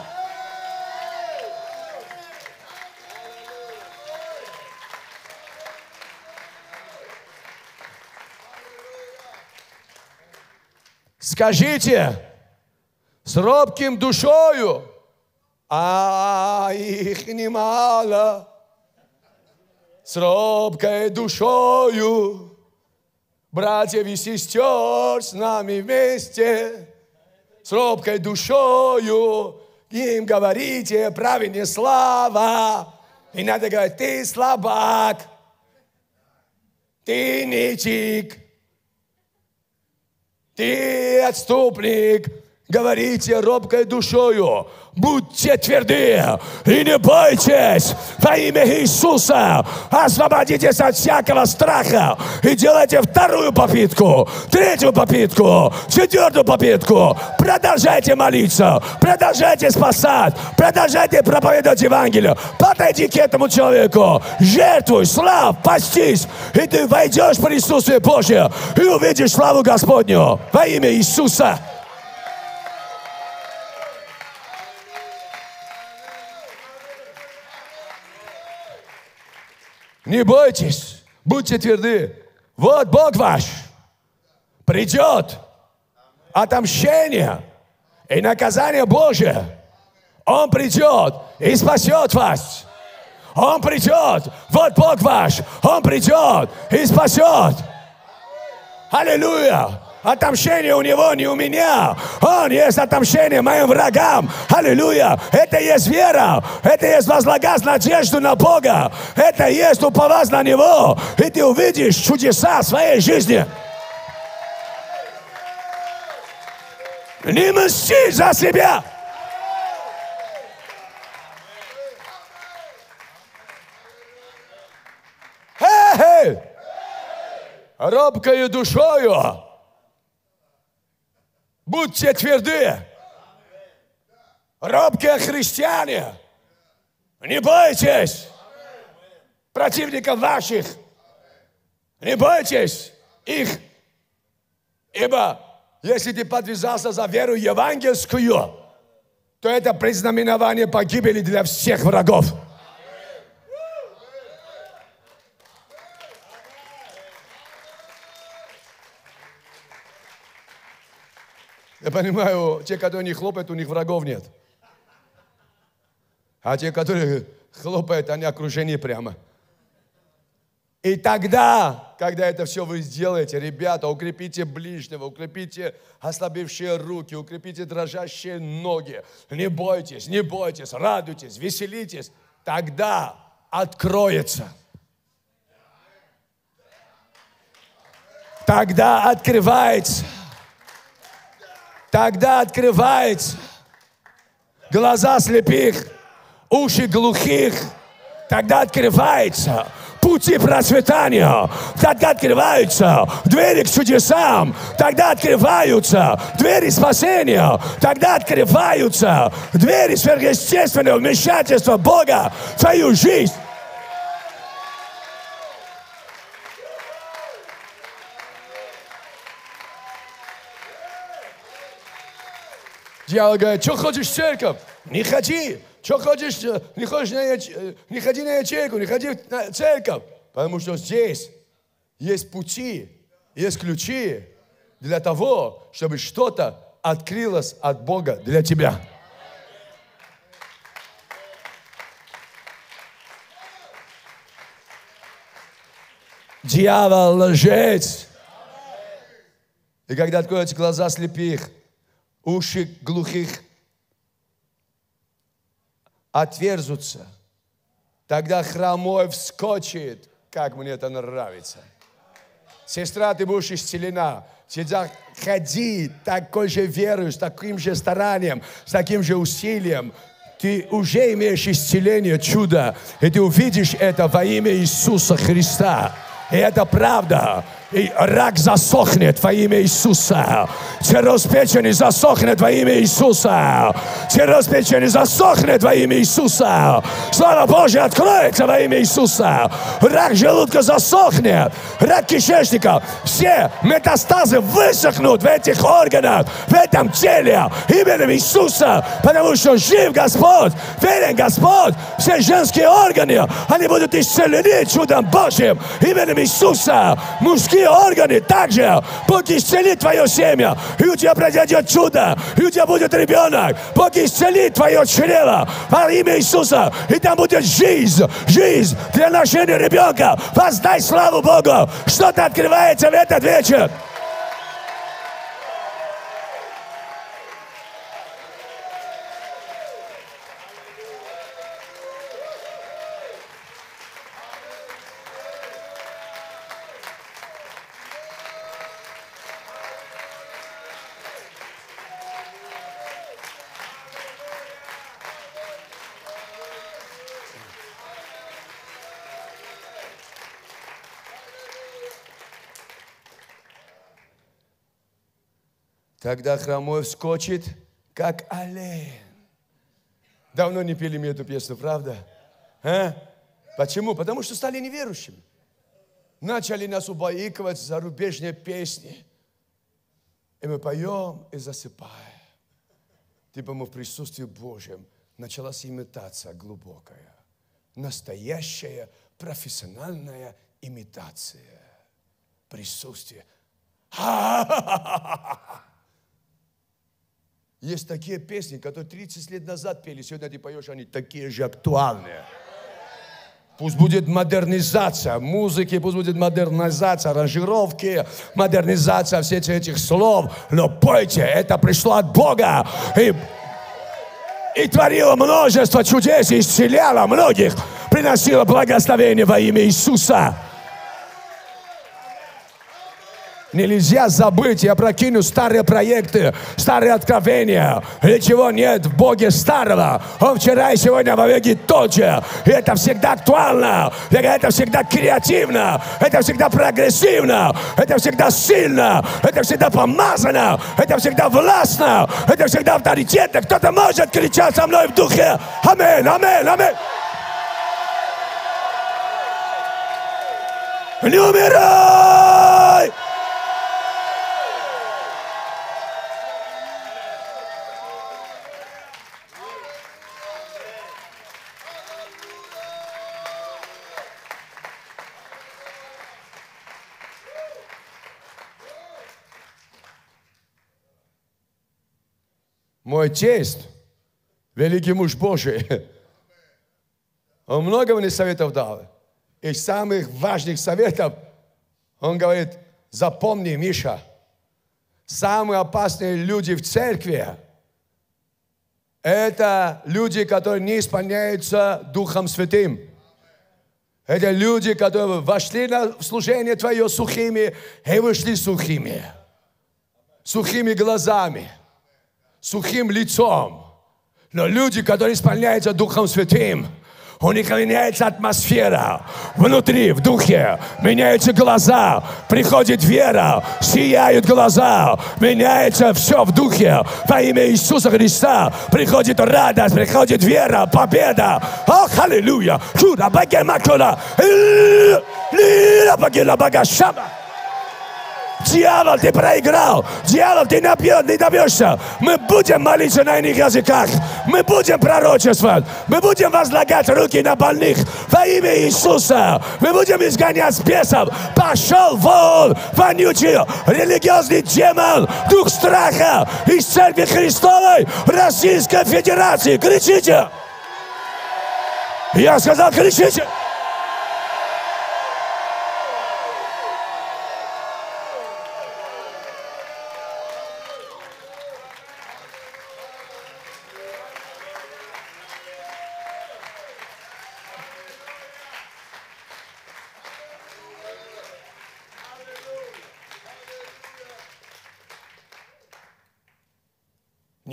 Скажите с робким душою, а их немало с робкой душою, братьев и сестер с нами вместе, с робкой душою, им говорите правильнее слава. И надо говорить, ты слабак, ты ничик, ты отступник, говорите робкой душою, Будьте тверды и не бойтесь во имя Иисуса. Освободитесь от всякого страха и делайте вторую попытку, третью попытку, четвертую попытку. Продолжайте молиться, продолжайте спасать, продолжайте проповедовать Евангелие. Подойди к этому человеку, жертвуй, слав, постись, и ты войдешь в присутствие Божье и увидишь славу Господню во имя Иисуса. Не бойтесь, будьте тверды. Вот Бог ваш придет. Отомщение и наказание Божие. Он придет и спасет вас. Он придет. Вот Бог ваш. Он придет и спасет. Аллилуйя. Отомщение у него, не у меня. Он есть отомщение моим врагам. Аллилуйя. Это есть вера. Это есть возлагать надежду на Бога. Это есть уповать на Него. И ты увидишь чудеса своей жизни. Не мсти за себя. Эй! Робкою душою Будьте тверды. Робкие христиане. Не бойтесь противников ваших. Не бойтесь их. Ибо если ты подвязался за веру евангельскую, то это предзнаменование погибели для всех врагов. Я понимаю, те, которые не хлопают, у них врагов нет. А те, которые хлопают, они окружение прямо. И тогда, когда это все вы сделаете, ребята, укрепите ближнего, укрепите ослабевшие руки, укрепите дрожащие ноги. Не бойтесь, не бойтесь, радуйтесь, веселитесь. Тогда откроется. Тогда открывается. Тогда открывается. Глаза слепых, уши глухих. Тогда открывается. Пути процветания, тогда открываются двери к чудесам, тогда открываются двери спасения, тогда открываются двери сверхъестественного вмешательства Бога в твою жизнь. Дьявол говорит, что хочешь в церковь? Не ходи. Что хочешь, не хочешь на яч... не ходи на ячейку, не ходи на церковь. Потому что здесь есть пути, есть ключи для того, чтобы что-то открылось от Бога для тебя. Дьявол лжец. И когда откроются глаза слепых, уши глухих отверзутся, тогда хромой вскочит, как мне это нравится. Сестра, ты будешь исцелена. Всегда ходи такой же верой, с таким же старанием, с таким же усилием. Ты уже имеешь исцеление, чудо, и ты увидишь это во имя Иисуса Христа. И это правда. И рак засохнет во имя Иисуса. Цирроз печени засохнет во имя Иисуса. Цирроз печени засохнет во имя Иисуса. Слава Божья откроется во имя Иисуса. Рак желудка засохнет. Рак кишечника. Все метастазы высохнут в этих органах, в этом теле. Именем Иисуса. Потому что жив Господь. Верен Господь. Все женские органы, они будут исцелены чудом Божьим. Именем Иисуса. Мужские мужские органы также. Бог исцелит твое семя, и у тебя произойдет чудо, и у тебя будет ребенок. Бог исцелит твое чрево во имя Иисуса, и там будет жизнь, жизнь для ношения ребенка. Воздай славу Богу, что-то открывается в этот вечер. Тогда хромой вскочит, как олень. Давно не пели мне эту песню, правда? А? Почему? Потому что стали неверующими. Начали нас убаюкивать зарубежные песни. И мы поем и засыпаем. Типа мы в присутствии Божьем. Началась имитация глубокая. Настоящая профессиональная имитация. Присутствие. Ха-ха-ха-ха-ха! Есть такие песни, которые 30 лет назад пели, сегодня ты поешь, они такие же актуальные. Пусть будет модернизация музыки, пусть будет модернизация аранжировки, модернизация всех этих слов. Но пойте, это пришло от Бога. И, и творило множество чудес, исцеляло многих, приносило благословение во имя Иисуса. Нельзя забыть, я прокину старые проекты, старые откровения. Ничего нет в Боге старого. Он вчера и сегодня во веки тот же. И это всегда актуально. Это всегда креативно. Это всегда прогрессивно. Это всегда сильно. Это всегда помазано. Это всегда властно. Это всегда авторитетно. Кто-то может кричать со мной в духе. Аминь, аминь, аминь. Не умирай! Мой тесть, великий муж Божий, он много мне советов дал. Из самых важных советов он говорит, запомни, Миша, самые опасные люди в церкви – это люди, которые не исполняются Духом Святым. Это люди, которые вошли на служение Твое сухими и вышли сухими. Сухими глазами сухим лицом. Но люди, которые исполняются Духом Святым, у них меняется атмосфера внутри, в духе, меняются глаза, приходит вера, сияют глаза, меняется все в духе. Во имя Иисуса Христа приходит радость, приходит вера, победа. О, аллилуйя! Чудо, багемакула! Лира, багила, багашаба! Дьявол, ты проиграл. Дьявол, ты не добьешься. Мы будем молиться на иных языках. Мы будем пророчествовать. Мы будем возлагать руки на больных во имя Иисуса. Мы будем изгонять бесов. Пошел вон, вонючий религиозный демон, дух страха из Церкви Христовой Российской Федерации. Кричите! Я сказал, кричите!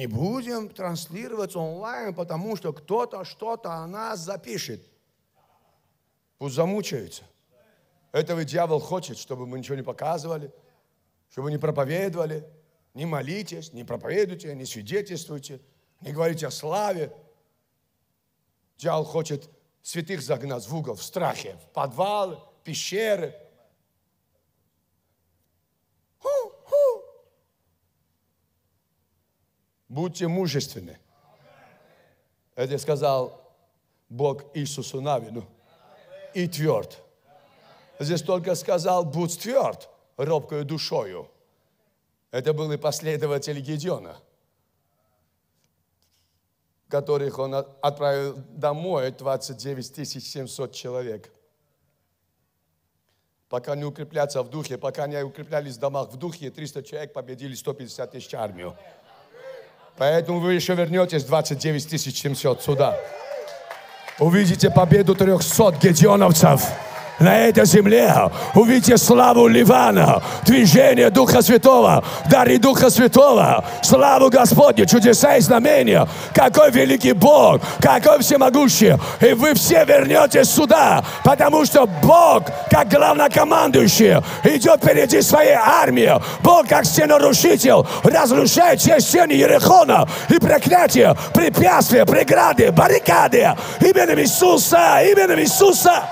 Не будем транслировать онлайн, потому что кто-то что-то о нас запишет. Пусть замучаются. Этого дьявол хочет, чтобы мы ничего не показывали, чтобы не проповедовали. Не молитесь, не проповедуйте, не свидетельствуйте, не говорите о славе. Дьявол хочет святых загнать в угол, в страхе, в подвалы, пещеры – Будьте мужественны. Это сказал Бог Иисусу Навину. И тверд. Здесь только сказал, будь тверд, робкою душою. Это был и последователь Гедеона, которых он отправил домой, 29 700 человек. Пока не укрепляться в духе, пока не укреплялись в домах в духе, 300 человек победили 150 тысяч армию. Поэтому вы еще вернетесь 29 700 сюда. Увидите победу 300 гедеоновцев на этой земле. Увидите славу Ливана, движение Духа Святого, дары Духа Святого, славу Господню, чудеса и знамения. Какой великий Бог, какой всемогущий. И вы все вернетесь сюда, потому что Бог, как главнокомандующий, идет впереди своей армии. Бог, как стенорушитель, разрушает все стены Ерехона и проклятия, препятствия, преграды, баррикады. Именем Иисуса, именем Иисуса.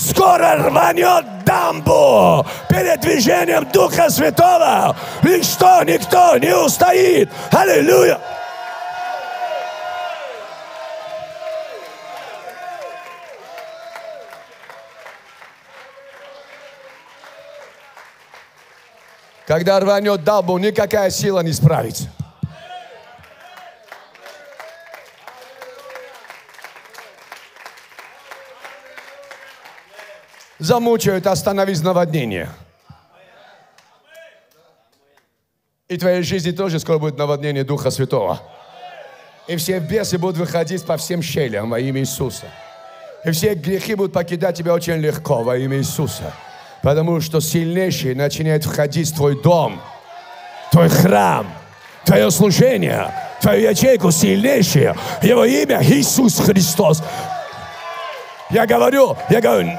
Скоро рванет дамбу перед движением Духа Святого. И что, никто не устоит. Аллилуйя! Когда рванет дамбу, никакая сила не справится. Замучают, остановись наводнение. И твоей жизни тоже скоро будет наводнение Духа Святого. И все бесы будут выходить по всем щелям во имя Иисуса. И все грехи будут покидать тебя очень легко во имя Иисуса. Потому что сильнейший начинает входить в твой дом, твой храм, твое служение, твою ячейку сильнейшее. Его имя Иисус Христос. Я говорю, я говорю,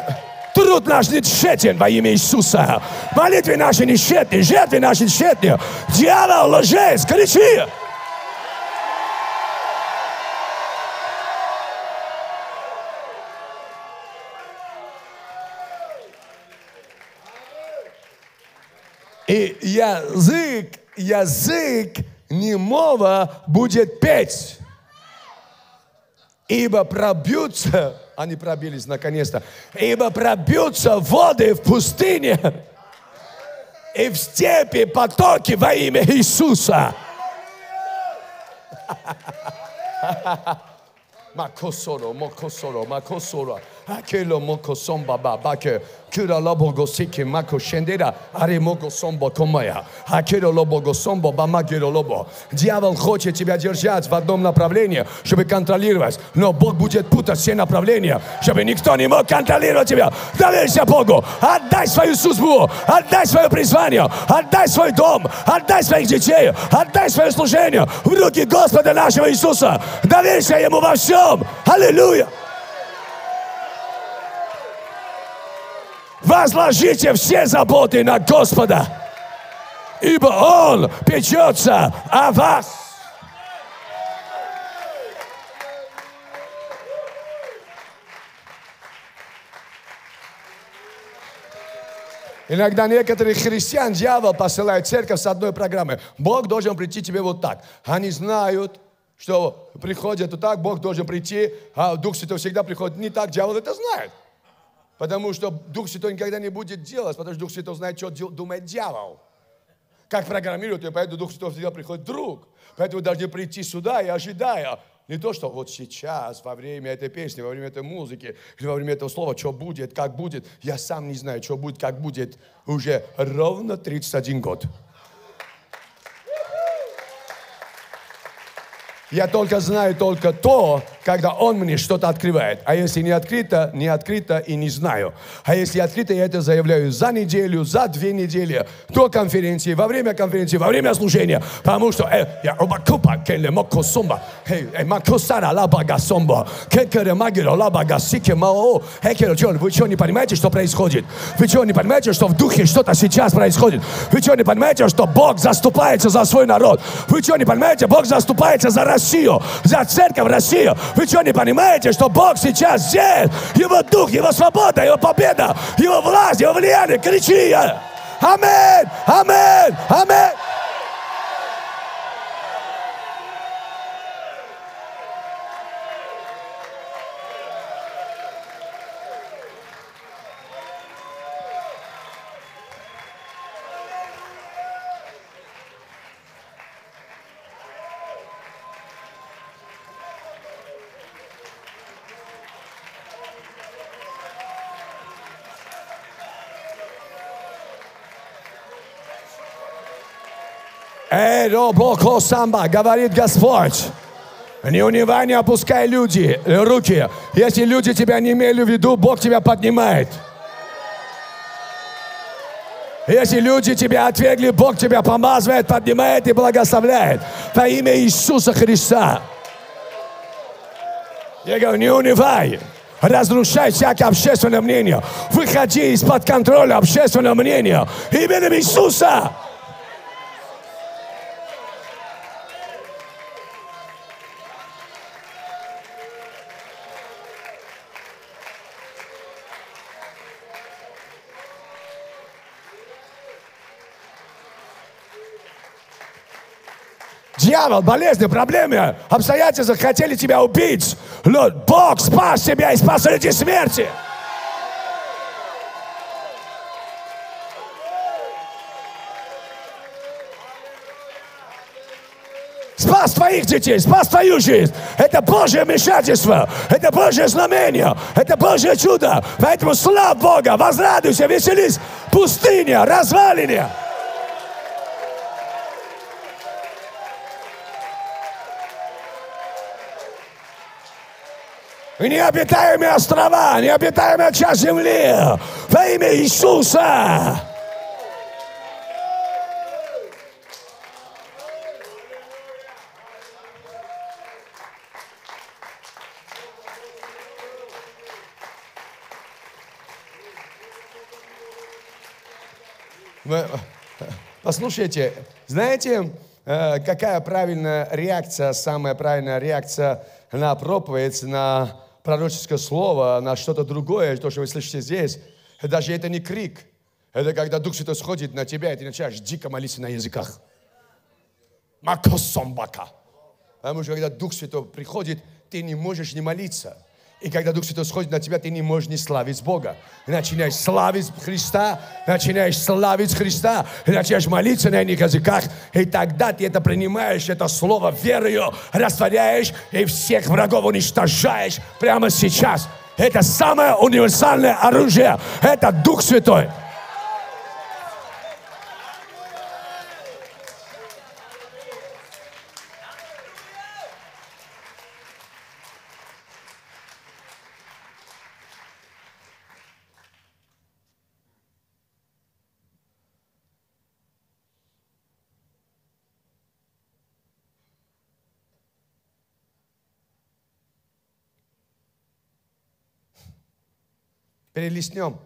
труд наш не тщетен во имя Иисуса. Молитвы наши не тщетны, жертвы наши тщетны. Дьявол, лжец, кричи! И язык, язык немого будет петь. Ибо пробьются, они пробились наконец-то, ибо пробьются воды в пустыне и в степи потоки во имя Иисуса. Makosoro, mokosoro, makosoro. Akelo moko somba babake. Kura lobogo siki mako shendera. Ари мого сомбо комая. Акиро лобого сомбо бамагиро лобо. Дьявол хочет тебя держать в одном направлении, чтобы контролировать. Но Бог будет путать все направления, чтобы никто не мог контролировать тебя. Доверься Богу. Отдай свою судьбу. Отдай свое призвание. Отдай свой дом. Отдай своих детей. Отдай свое служение в руки Господа нашего Иисуса. Доверься Ему во всем. Аллилуйя. Возложите все заботы на Господа, ибо Он печется о вас. Иногда некоторых христиан дьявол посылает церковь с одной программой. Бог должен прийти тебе вот так. Они знают, что приходят вот так, Бог должен прийти, а Дух Святой всегда приходит не так, дьявол это знает. Потому что Дух Святой никогда не будет делать, потому что Дух Святой знает, что думает дьявол. Как программирует, и поэтому Дух Святой всегда приходит друг. Поэтому вы должны прийти сюда и ожидая. Не то, что вот сейчас, во время этой песни, во время этой музыки, или во время этого слова, что будет, как будет. Я сам не знаю, что будет, как будет. Уже ровно 31 год. Я только знаю только то, когда Он мне что-то открывает. А если не открыто, не открыто и не знаю. А если открыто, я это заявляю за неделю, за две недели, до конференции, во время конференции, во время служения. Потому что э, я обакупа келе моко сумба, э, макосара лабага сомба, кекере магиро лабага сике мао. Вы что, не понимаете, что происходит? Вы что, не понимаете, что в духе что-то сейчас происходит? Вы что, не понимаете, что Бог заступается за свой народ? Вы что, не понимаете, Бог заступается за Россию, за церковь Россию? Вы что, не понимаете, что Бог сейчас здесь? Его дух, Его свобода, Его победа, Его власть, Его влияние. Кричи! Аминь! Аминь! Аминь! Самба, говорит Господь. Не унывай, не опускай люди, руки. Если люди тебя не имели в виду, Бог тебя поднимает. Если люди тебя отвергли, Бог тебя помазывает, поднимает и благословляет. Во имя Иисуса Христа. Я говорю, не унывай. Разрушай всякое общественное мнение. Выходи из-под контроля общественного мнения. Именем Иисуса. Дьявол, болезни, проблемы, обстоятельства хотели тебя убить. Но Бог спас тебя и спас людей смерти. Спас твоих детей, спас твою жизнь. Это Божье вмешательство, это Божье знамение, это Божье чудо. Поэтому слава Бога, возрадуйся, веселись. Пустыня, развалине. Необитаемые острова, необитаемая часть земли во имя Иисуса. Послушайте, знаете, э, какая правильная реакция, самая правильная реакция на проповедь, на пророческое слово, на что-то другое, то, что вы слышите здесь, даже это не крик. Это когда Дух Святой сходит на тебя, и ты начинаешь дико молиться на языках. Макосомбака. Потому что когда Дух Святой приходит, ты не можешь не молиться. И когда Дух Святой сходит на тебя, ты не можешь не славить Бога. Начинаешь славить Христа, начинаешь славить Христа, начинаешь молиться на иных языках, и тогда ты это принимаешь, это слово верою, растворяешь, и всех врагов уничтожаешь прямо сейчас. Это самое универсальное оружие. Это Дух Святой. Перелистнем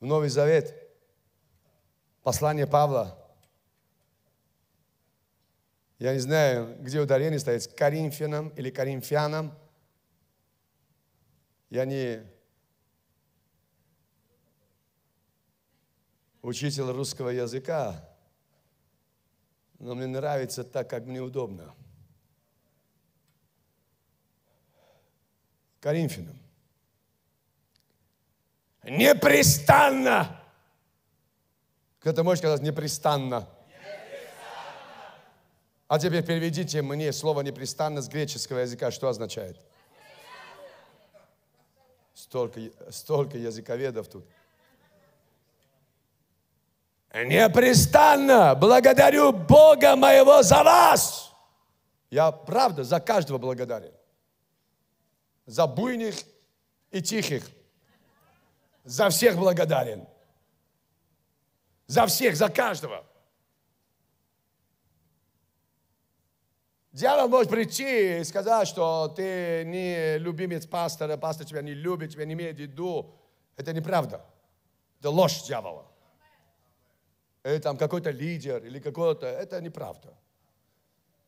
в Новый Завет. Послание Павла. Я не знаю, где ударение стоит, Коринфянам или Коринфянам. Я не учитель русского языка, но мне нравится так, как мне удобно. Коринфянам. Непрестанно. Кто-то может сказать непрестанно. А теперь переведите мне слово непрестанно с греческого языка. Что означает? Столько, столько языковедов тут. Непрестанно благодарю Бога моего за вас. Я правда за каждого благодарен за буйных и тихих. За всех благодарен. За всех, за каждого. Дьявол может прийти и сказать, что ты не любимец пастора, пастор тебя не любит, тебя не имеет в виду. Это неправда. Это ложь дьявола. Или там какой-то лидер, или какой-то... Это неправда.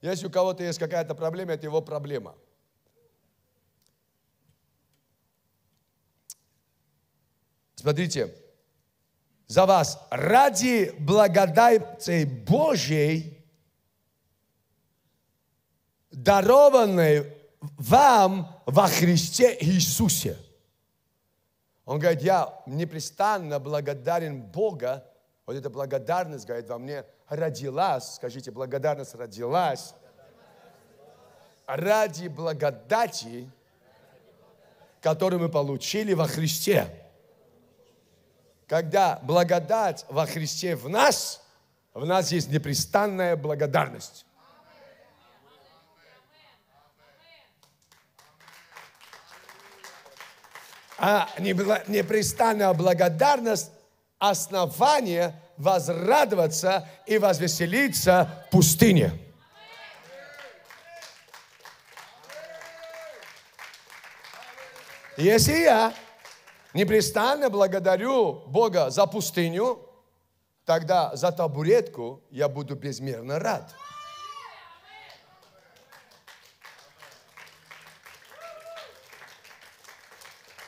Если у кого-то есть какая-то проблема, это его проблема – Смотрите, за вас ради благодати Божьей, дарованной вам во Христе Иисусе. Он говорит, я непрестанно благодарен Бога. Вот эта благодарность, говорит, во мне родилась. Скажите, благодарность родилась. Ради благодати, которую мы получили во Христе. Когда благодать во Христе в нас, в нас есть непрестанная благодарность. А непрестанная благодарность – основание возрадоваться и возвеселиться в пустыне. Если я непрестанно благодарю Бога за пустыню, тогда за табуретку я буду безмерно рад.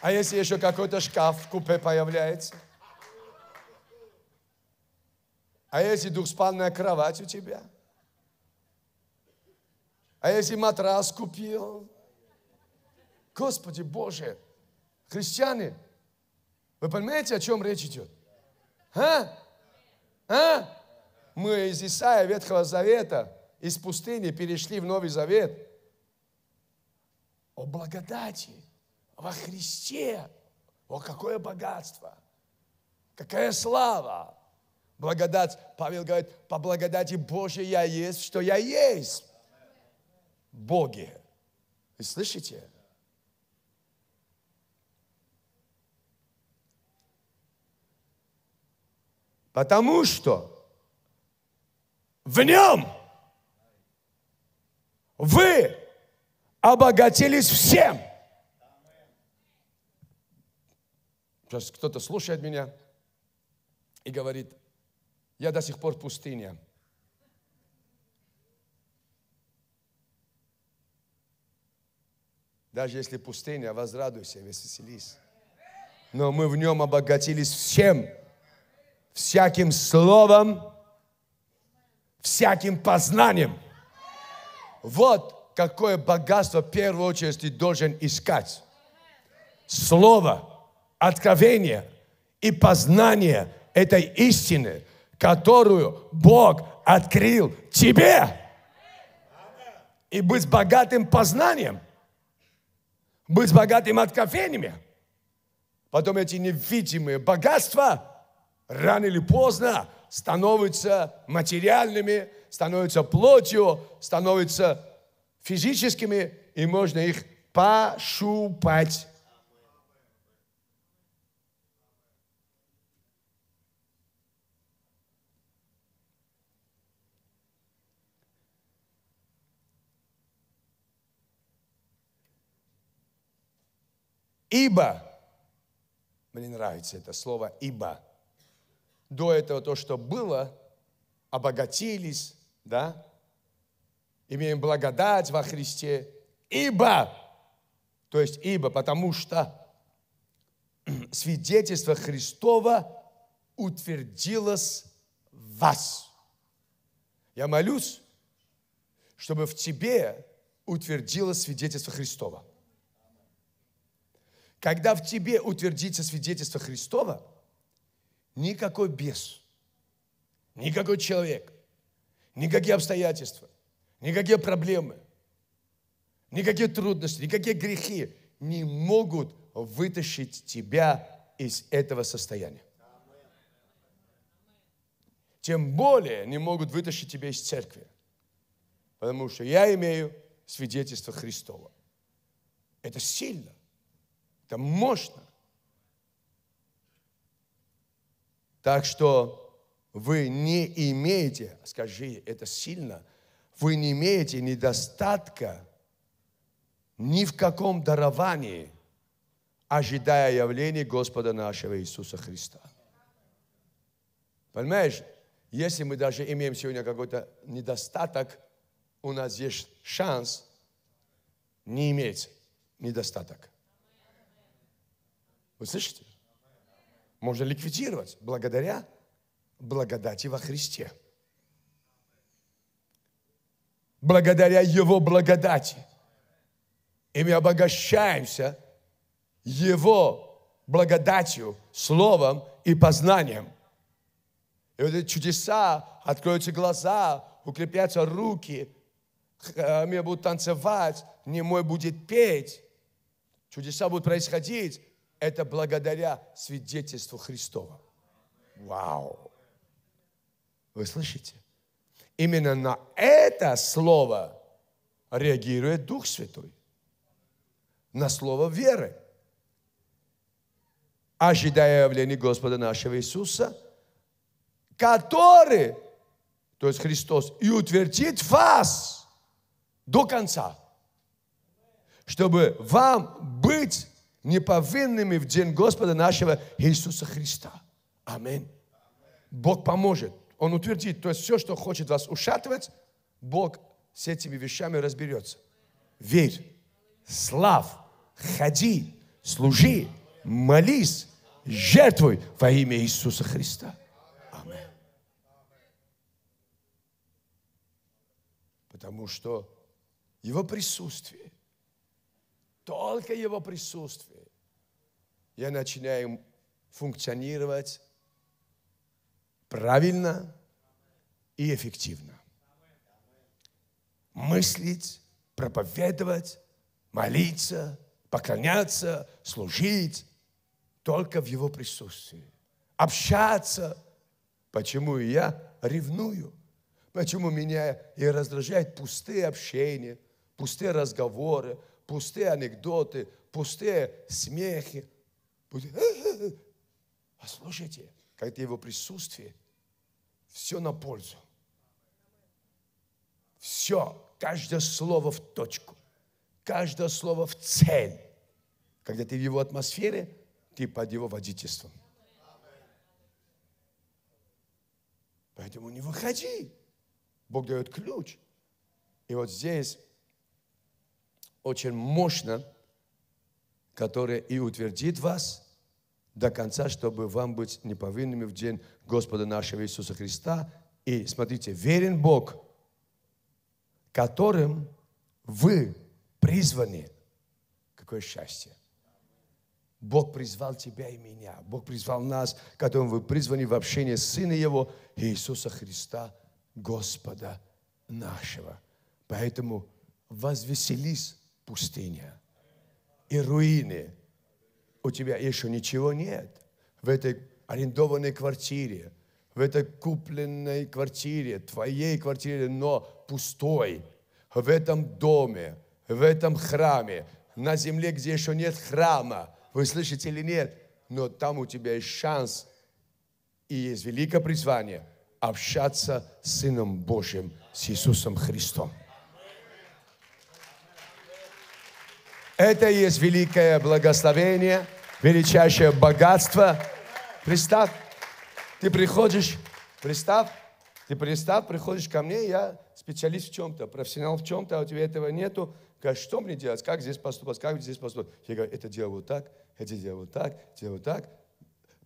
А если еще какой-то шкаф в купе появляется? А если двухспальная кровать у тебя? А если матрас купил? Господи Боже, христиане, вы понимаете, о чем речь идет? А? А? Мы из Исаия Ветхого Завета, из пустыни перешли в Новый Завет. О благодати во Христе. О, какое богатство! Какая слава! Благодать, Павел говорит, по благодати Божьей я есть, что я есть. Боге. Вы слышите? Потому что в нем вы обогатились всем. Сейчас кто-то слушает меня и говорит, я до сих пор в пустыне. Даже если пустыня, возрадуйся, веселись. Но мы в нем обогатились всем, всяким словом, всяким познанием. Вот какое богатство в первую очередь ты должен искать. Слово, откровение и познание этой истины, которую Бог открыл тебе. И быть богатым познанием, быть богатым откровениями. Потом эти невидимые богатства рано или поздно становятся материальными, становятся плотью, становятся физическими, и можно их пошупать. Ибо, мне нравится это слово «ибо», до этого то, что было, обогатились, да, имеем благодать во Христе, ибо, то есть ибо, потому что свидетельство Христова утвердилось в вас. Я молюсь, чтобы в тебе утвердилось свидетельство Христова. Когда в тебе утвердится свидетельство Христова, никакой бес, никакой человек, никакие обстоятельства, никакие проблемы, никакие трудности, никакие грехи не могут вытащить тебя из этого состояния. Тем более не могут вытащить тебя из церкви. Потому что я имею свидетельство Христова. Это сильно. Это мощно. Так что вы не имеете, скажи, это сильно, вы не имеете недостатка ни в каком даровании, ожидая явления Господа нашего Иисуса Христа. Понимаешь, если мы даже имеем сегодня какой-то недостаток, у нас есть шанс не иметь недостаток. Вы слышите? Можно ликвидировать благодаря благодати во Христе. Благодаря Его благодати. И мы обогащаемся Его благодатью, словом и познанием. И вот эти чудеса, откроются глаза, укрепятся руки, мне будут танцевать, не мой будет петь. Чудеса будут происходить, это благодаря свидетельству Христова. Вау! Вы слышите? Именно на это слово реагирует Дух Святой. На слово веры. Ожидая явления Господа нашего Иисуса, который, то есть Христос, и утвердит вас до конца, чтобы вам быть неповинными в день Господа нашего Иисуса Христа. Аминь. Бог поможет. Он утвердит. То есть все, что хочет вас ушатывать, Бог с этими вещами разберется. Верь, слав, ходи, служи, молись, жертвуй во имя Иисуса Христа. Аминь. Потому что Его присутствие только Его присутствие, я начинаю функционировать правильно и эффективно. Мыслить, проповедовать, молиться, поклоняться, служить только в Его присутствии. Общаться. Почему я ревную? Почему меня и раздражает пустые общения, пустые разговоры, пустые анекдоты, пустые смехи. Послушайте, когда его присутствие, все на пользу. Все, каждое слово в точку, каждое слово в цель. Когда ты в его атмосфере, ты под его водительством. Поэтому не выходи. Бог дает ключ. И вот здесь очень мощно, которое и утвердит вас до конца, чтобы вам быть неповинными в день Господа нашего Иисуса Христа. И смотрите, верен Бог, которым вы призваны. Какое счастье! Бог призвал тебя и меня. Бог призвал нас, которым вы призваны в общение Сына Его, Иисуса Христа, Господа нашего. Поэтому возвеселись, пустыня, и руины. У тебя еще ничего нет в этой арендованной квартире, в этой купленной квартире, твоей квартире, но пустой, в этом доме, в этом храме, на земле, где еще нет храма, вы слышите или нет, но там у тебя есть шанс и есть великое призвание общаться с Сыном Божьим, с Иисусом Христом. Это и есть великое благословение, величайшее богатство. Представь, ты приходишь, представь, ты представь, приходишь ко мне, я специалист в чем-то, профессионал в чем-то, а у тебя этого нету. Говоришь, что мне делать, как здесь поступать, как здесь поступать. Я говорю, это делаю вот так, это делаю вот так, делаю вот так.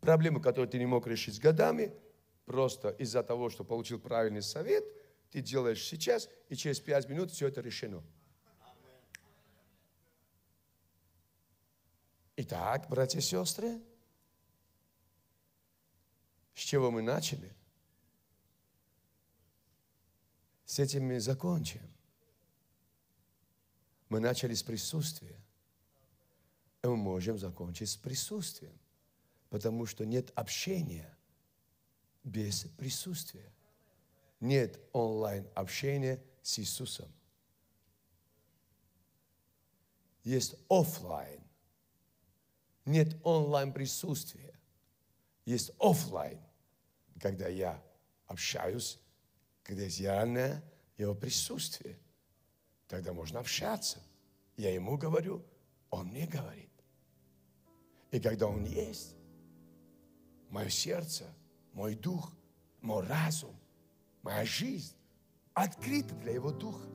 Проблему, которую ты не мог решить годами, просто из-за того, что получил правильный совет, ты делаешь сейчас, и через пять минут все это решено. Итак, братья и сестры, с чего мы начали? С этим мы закончим. Мы начали с присутствия. И мы можем закончить с присутствием. Потому что нет общения без присутствия. Нет онлайн-общения с Иисусом. Есть офлайн. Нет онлайн присутствия. Есть офлайн, когда я общаюсь, когда есть реальное его присутствие. Тогда можно общаться. Я ему говорю, он мне говорит. И когда он есть, мое сердце, мой дух, мой разум, моя жизнь открыта для его духа,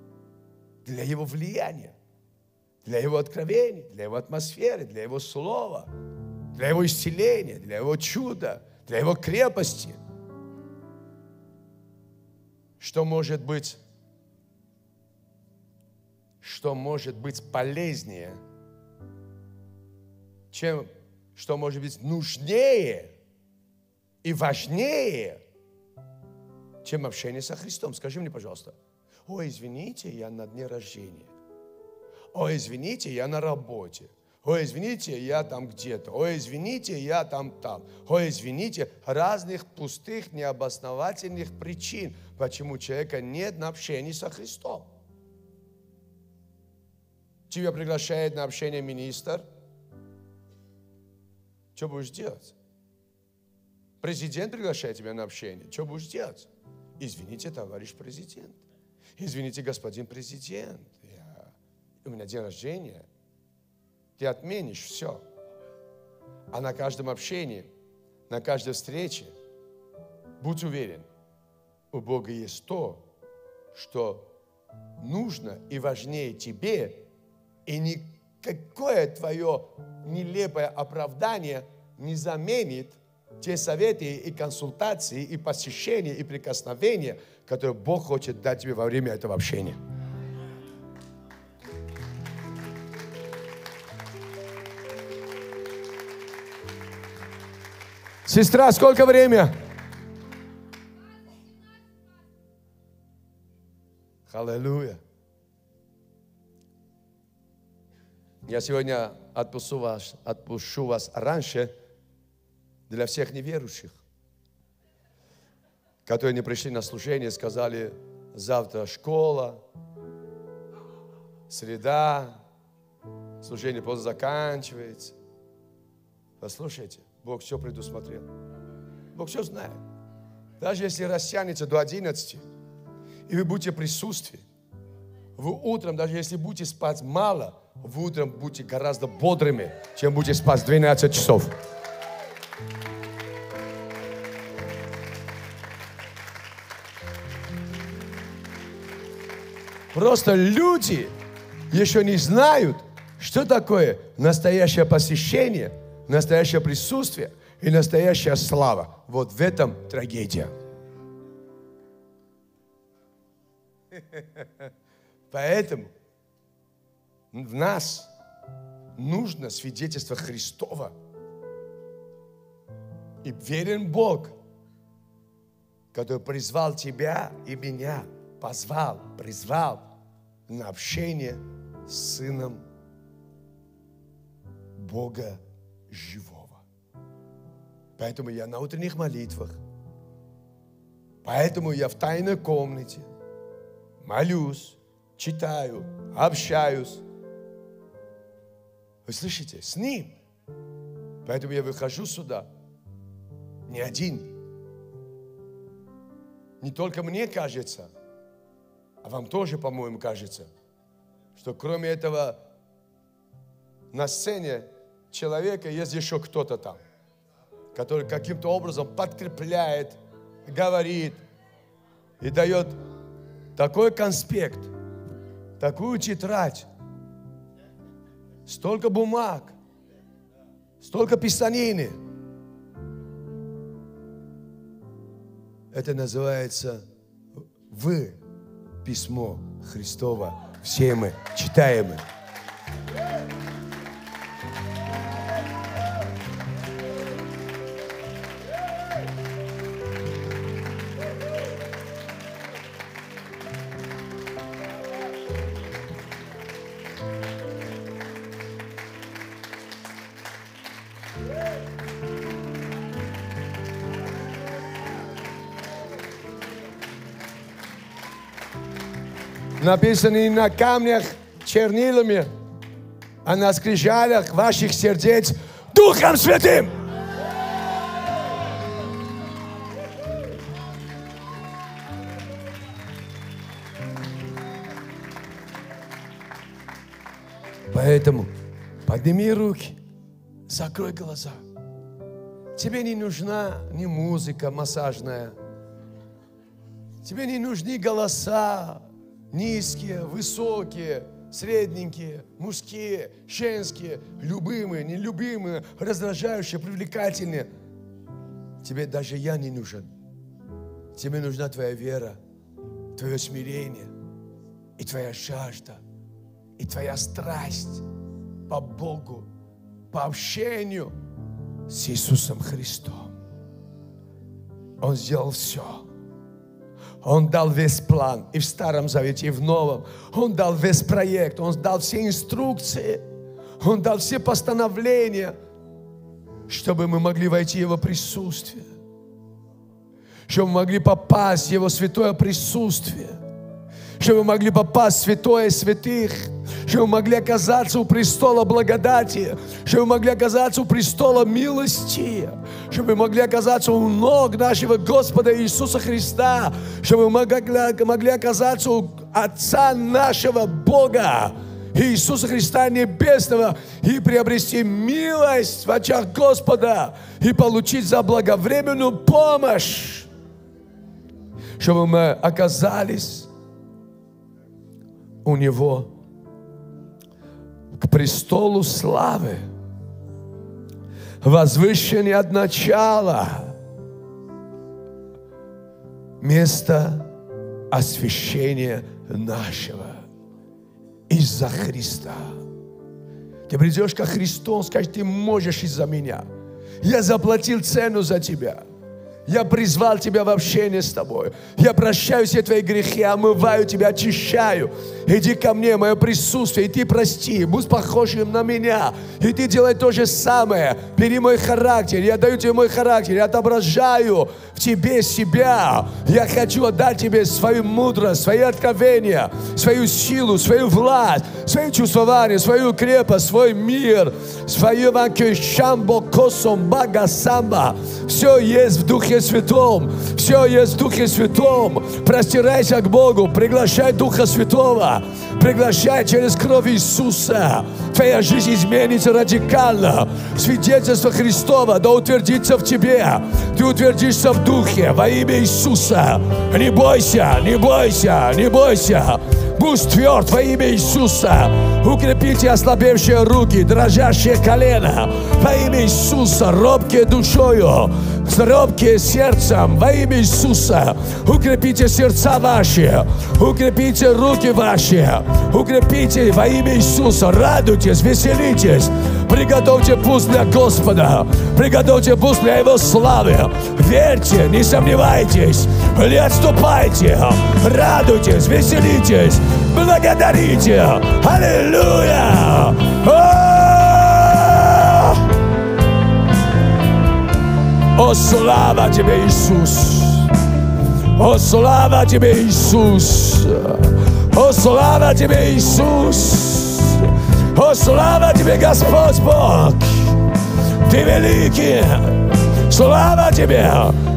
для его влияния для его откровений, для его атмосферы, для его слова, для его исцеления, для его чуда, для его крепости. Что может быть, что может быть полезнее, чем, что может быть нужнее и важнее, чем общение со Христом. Скажи мне, пожалуйста, ой, извините, я на дне рождения. Ой, извините, я на работе. Ой, извините, я там где-то. Ой, извините, я там там. Ой, извините, разных пустых, необосновательных причин, почему человека нет на общении со Христом. Тебя приглашает на общение министр. Что будешь делать? Президент приглашает тебя на общение. Что будешь делать? Извините, товарищ президент. Извините, господин президент у меня день рождения, ты отменишь все. А на каждом общении, на каждой встрече, будь уверен, у Бога есть то, что нужно и важнее тебе, и никакое твое нелепое оправдание не заменит те советы и консультации, и посещения, и прикосновения, которые Бог хочет дать тебе во время этого общения. Сестра, сколько время? Аллилуйя. Я сегодня отпущу вас, отпущу вас раньше для всех неверующих, которые не пришли на служение, сказали, завтра школа, среда, служение поздно заканчивается. Послушайте, Бог все предусмотрел. Бог все знает. Даже если растянется до 11, и вы будете в присутствии, вы утром, даже если будете спать мало, вы утром будете гораздо бодрыми, чем будете спать 12 часов. Просто люди еще не знают, что такое настоящее посещение, настоящее присутствие и настоящая слава. Вот в этом трагедия. Поэтому в нас нужно свидетельство Христова. И верен Бог, который призвал тебя и меня, позвал, призвал на общение с Сыном Бога живого. Поэтому я на утренних молитвах, поэтому я в тайной комнате молюсь, читаю, общаюсь. Вы слышите? С Ним. Поэтому я выхожу сюда не один. Не только мне кажется, а вам тоже, по-моему, кажется, что кроме этого на сцене человека есть еще кто-то там, который каким-то образом подкрепляет, говорит и дает такой конспект, такую тетрадь, столько бумаг, столько писанины. Это называется «Вы» письмо Христова. Все мы читаем. Написаны на камнях чернилами, а на скрижалях ваших сердец Духом Святым. Поэтому подними руки, закрой глаза. Тебе не нужна ни музыка массажная, тебе не нужны голоса, низкие, высокие, средненькие, мужские, женские, любимые, нелюбимые, раздражающие, привлекательные. Тебе даже я не нужен. Тебе нужна твоя вера, твое смирение и твоя жажда, и твоя страсть по Богу, по общению с Иисусом Христом. Он сделал все он дал весь план и в Старом Завете, и в Новом. Он дал весь проект, Он дал все инструкции, Он дал все постановления, чтобы мы могли войти в Его присутствие, чтобы мы могли попасть в Его святое присутствие, чтобы мы могли попасть в святое святых – чтобы мы могли оказаться у престола благодати, чтобы мы могли оказаться у престола милости, чтобы мы могли оказаться у ног нашего Господа Иисуса Христа, чтобы мы могли, оказаться у Отца нашего Бога, Иисуса Христа Небесного и приобрести милость в очах Господа и получить за благовременную помощь, чтобы мы оказались у Него к престолу славы, возвышенный от начала, место освящения нашего из-за Христа. Ты придешь ко Христу, он скажет, ты можешь из-за меня. Я заплатил цену за тебя. Я призвал тебя в общение с тобой. Я прощаю все твои грехи, омываю тебя, очищаю. Иди ко мне, мое присутствие, и ты прости, будь похожим на меня. И ты делай то же самое. Бери мой характер, я даю тебе мой характер, я отображаю в тебе себя. Я хочу отдать тебе свою мудрость, свои откровения, свою силу, свою власть, свои чувствования, свою крепость, свой мир, свою шамбо косом бага самба. Все есть в Духе Святом. Все есть в Духе Святом. Простирайся к Богу, приглашай Духа Святого. Приглашай через кровь Иисуса. Твоя жизнь изменится радикально. Свидетельство Христова да утвердится в тебе. Ты утвердишься в Духе во имя Иисуса. Не бойся, не бойся, не бойся. Будь тверд во имя Иисуса. Укрепите ослабевшие руки, дрожащие колено. Во имя Иисуса, робкие душою, робкие сердцем. Во имя Иисуса. Укрепите сердца ваши. Укрепите руки ваши. Укрепите во имя Иисуса. Радуйтесь, веселитесь. Приготовьте пусть для Господа. Приготовьте пусть для Его славы. Верьте, не сомневайтесь. Не отступайте. Радуйтесь, веселитесь. Благодарите. Аллилуйя. О, слава Тебе, Иисус! О, слава Тебе, Иисус! О, слава Тебе, Иисус! О, слава Тебе, Господь Бог! Ты великий! Слава Тебе!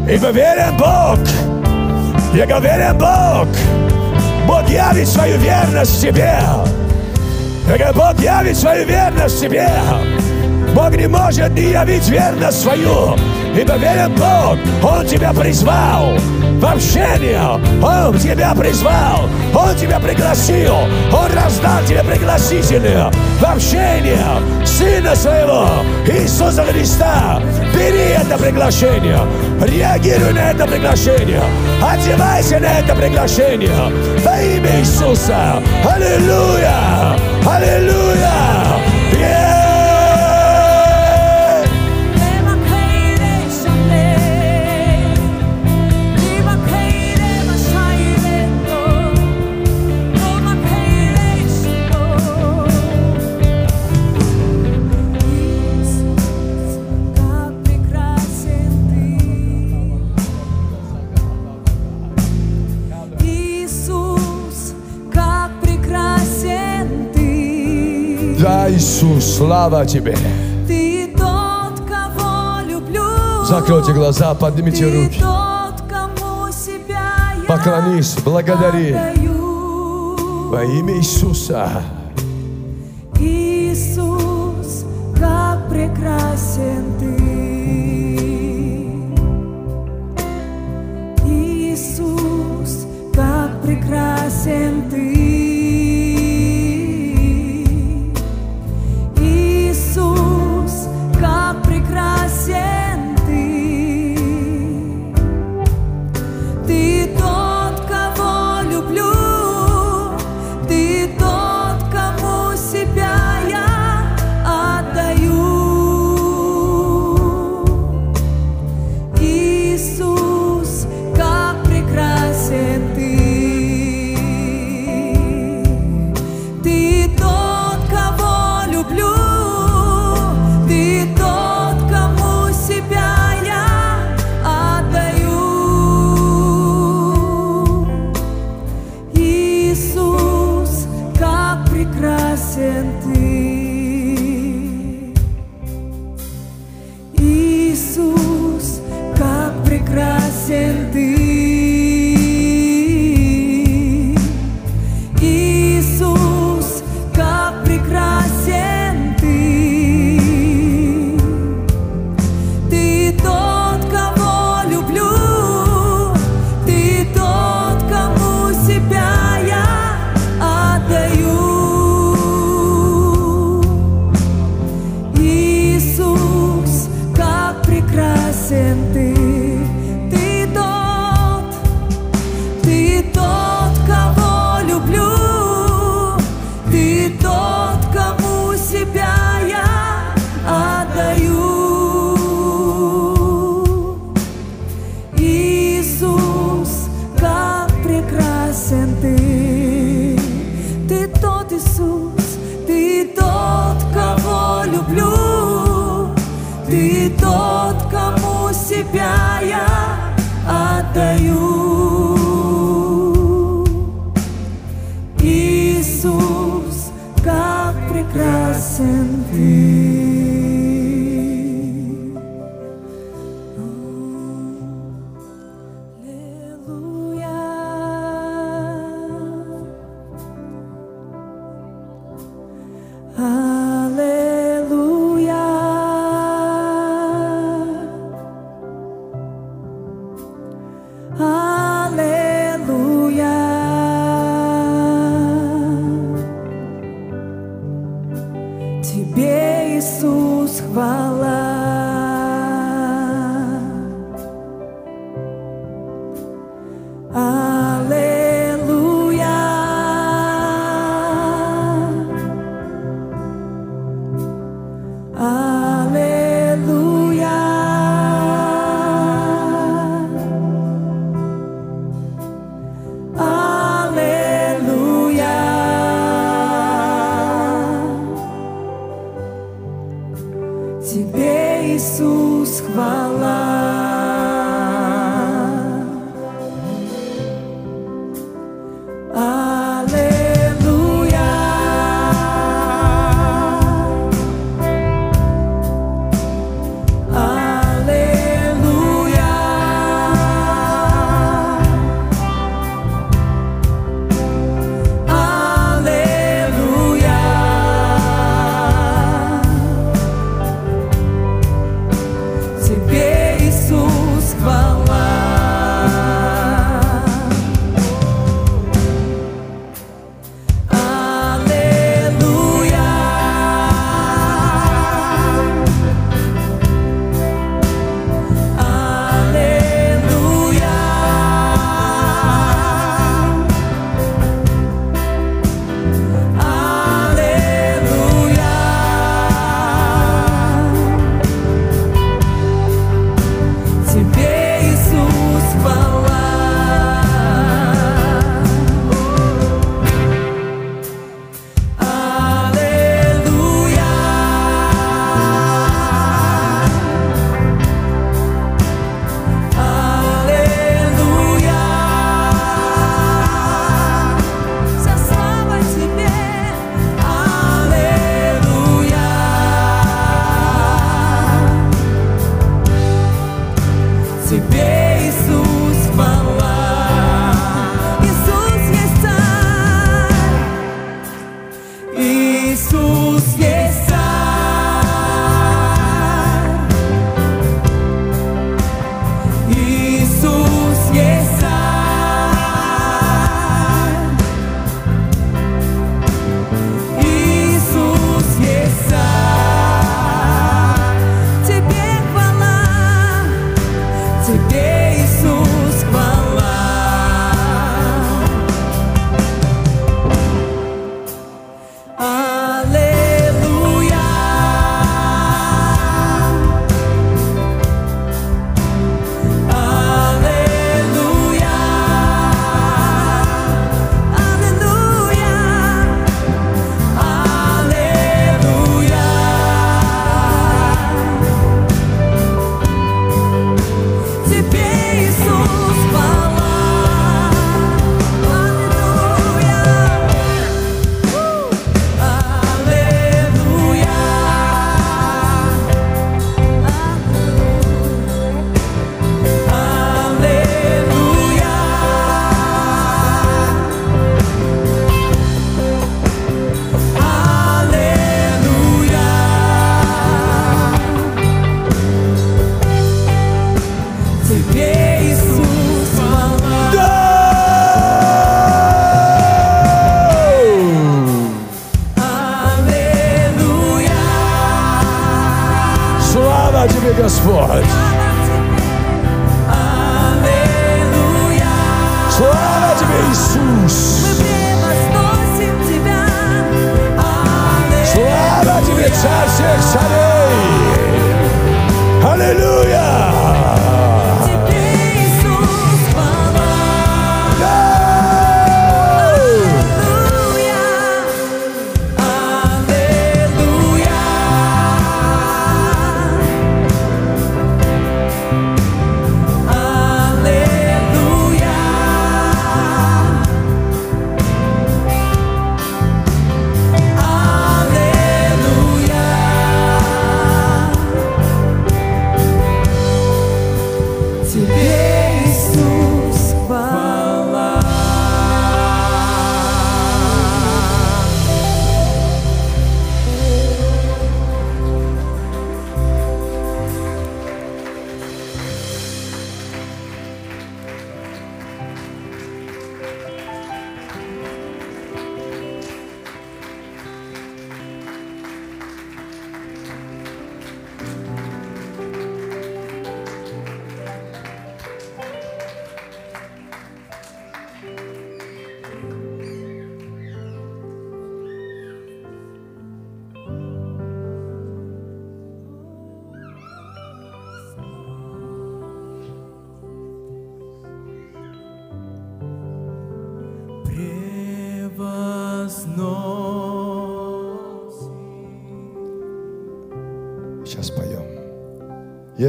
Ибо верен Бог! Ибо верен Бог! Бог явит свою верность Тебе! Бог явит свою верность Тебе! Бог не может не явить верность свою, ибо верен Бог, Он тебя призвал в общение, Он тебя призвал, Он тебя пригласил, Он раздал тебе пригласительные в общение Сына Своего, Иисуса Христа. Бери это приглашение, реагируй на это приглашение, одевайся на это приглашение во имя Иисуса. Аллилуйя! Аллилуйя! Слава Тебе. Ты тот, кого люблю. Закройте глаза, поднимите Ты руки. тот, кому себя я Поклонись, благодари. отдаю. Во имя Иисуса. Иисус, как прекрасен ты. Иисус, как прекрасен ты.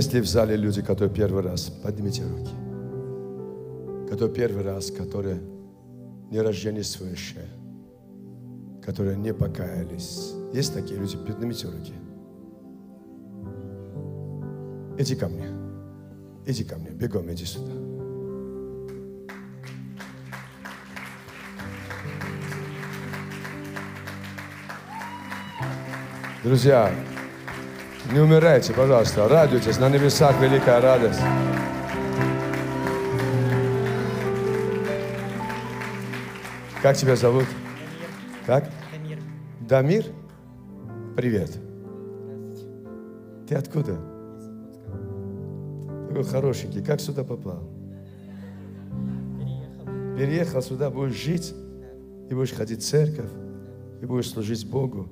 Есть ли в зале люди, которые первый раз? Поднимите руки. Которые первый раз, которые не рождены свыше, которые не покаялись. Есть такие люди? Поднимите руки. Иди ко мне. Иди ко мне. Бегом, иди сюда. Друзья, не умирайте, пожалуйста, радуйтесь, на небесах великая радость. Как тебя зовут? Как? Дамир. Дамир? Привет. Ты откуда? Такой хорошенький. Как сюда попал? Переехал. Переехал сюда, будешь жить, и будешь ходить в церковь, и будешь служить Богу.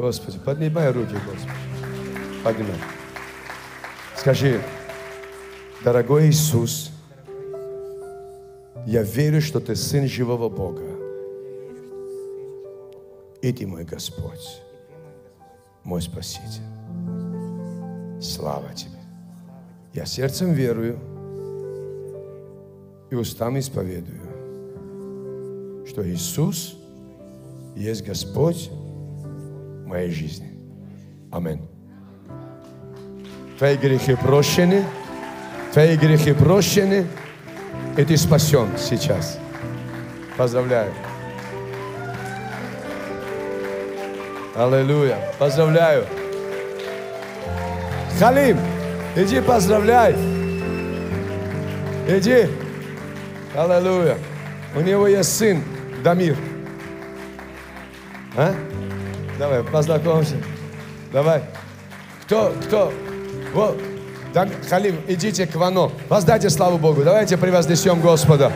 Господи, поднимай руки, Господи. Поднимай. Скажи, дорогой Иисус, я верю, что Ты Сын живого Бога. И Ты мой Господь, мой Спаситель. Слава Тебе. Я сердцем верую и устами исповедую, что Иисус есть Господь моей жизни. Аминь. Твои грехи прощены, твои грехи прощены, и ты спасен сейчас. Поздравляю. Аллилуйя. Поздравляю. Халим, иди поздравляй. Иди. Аллилуйя. У него есть сын Дамир. А? Давай, познакомься. Давай. Кто, кто? Вот. Дам- Халим, идите к Вано. Воздайте славу Богу. Давайте превознесем Господа.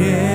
yeah.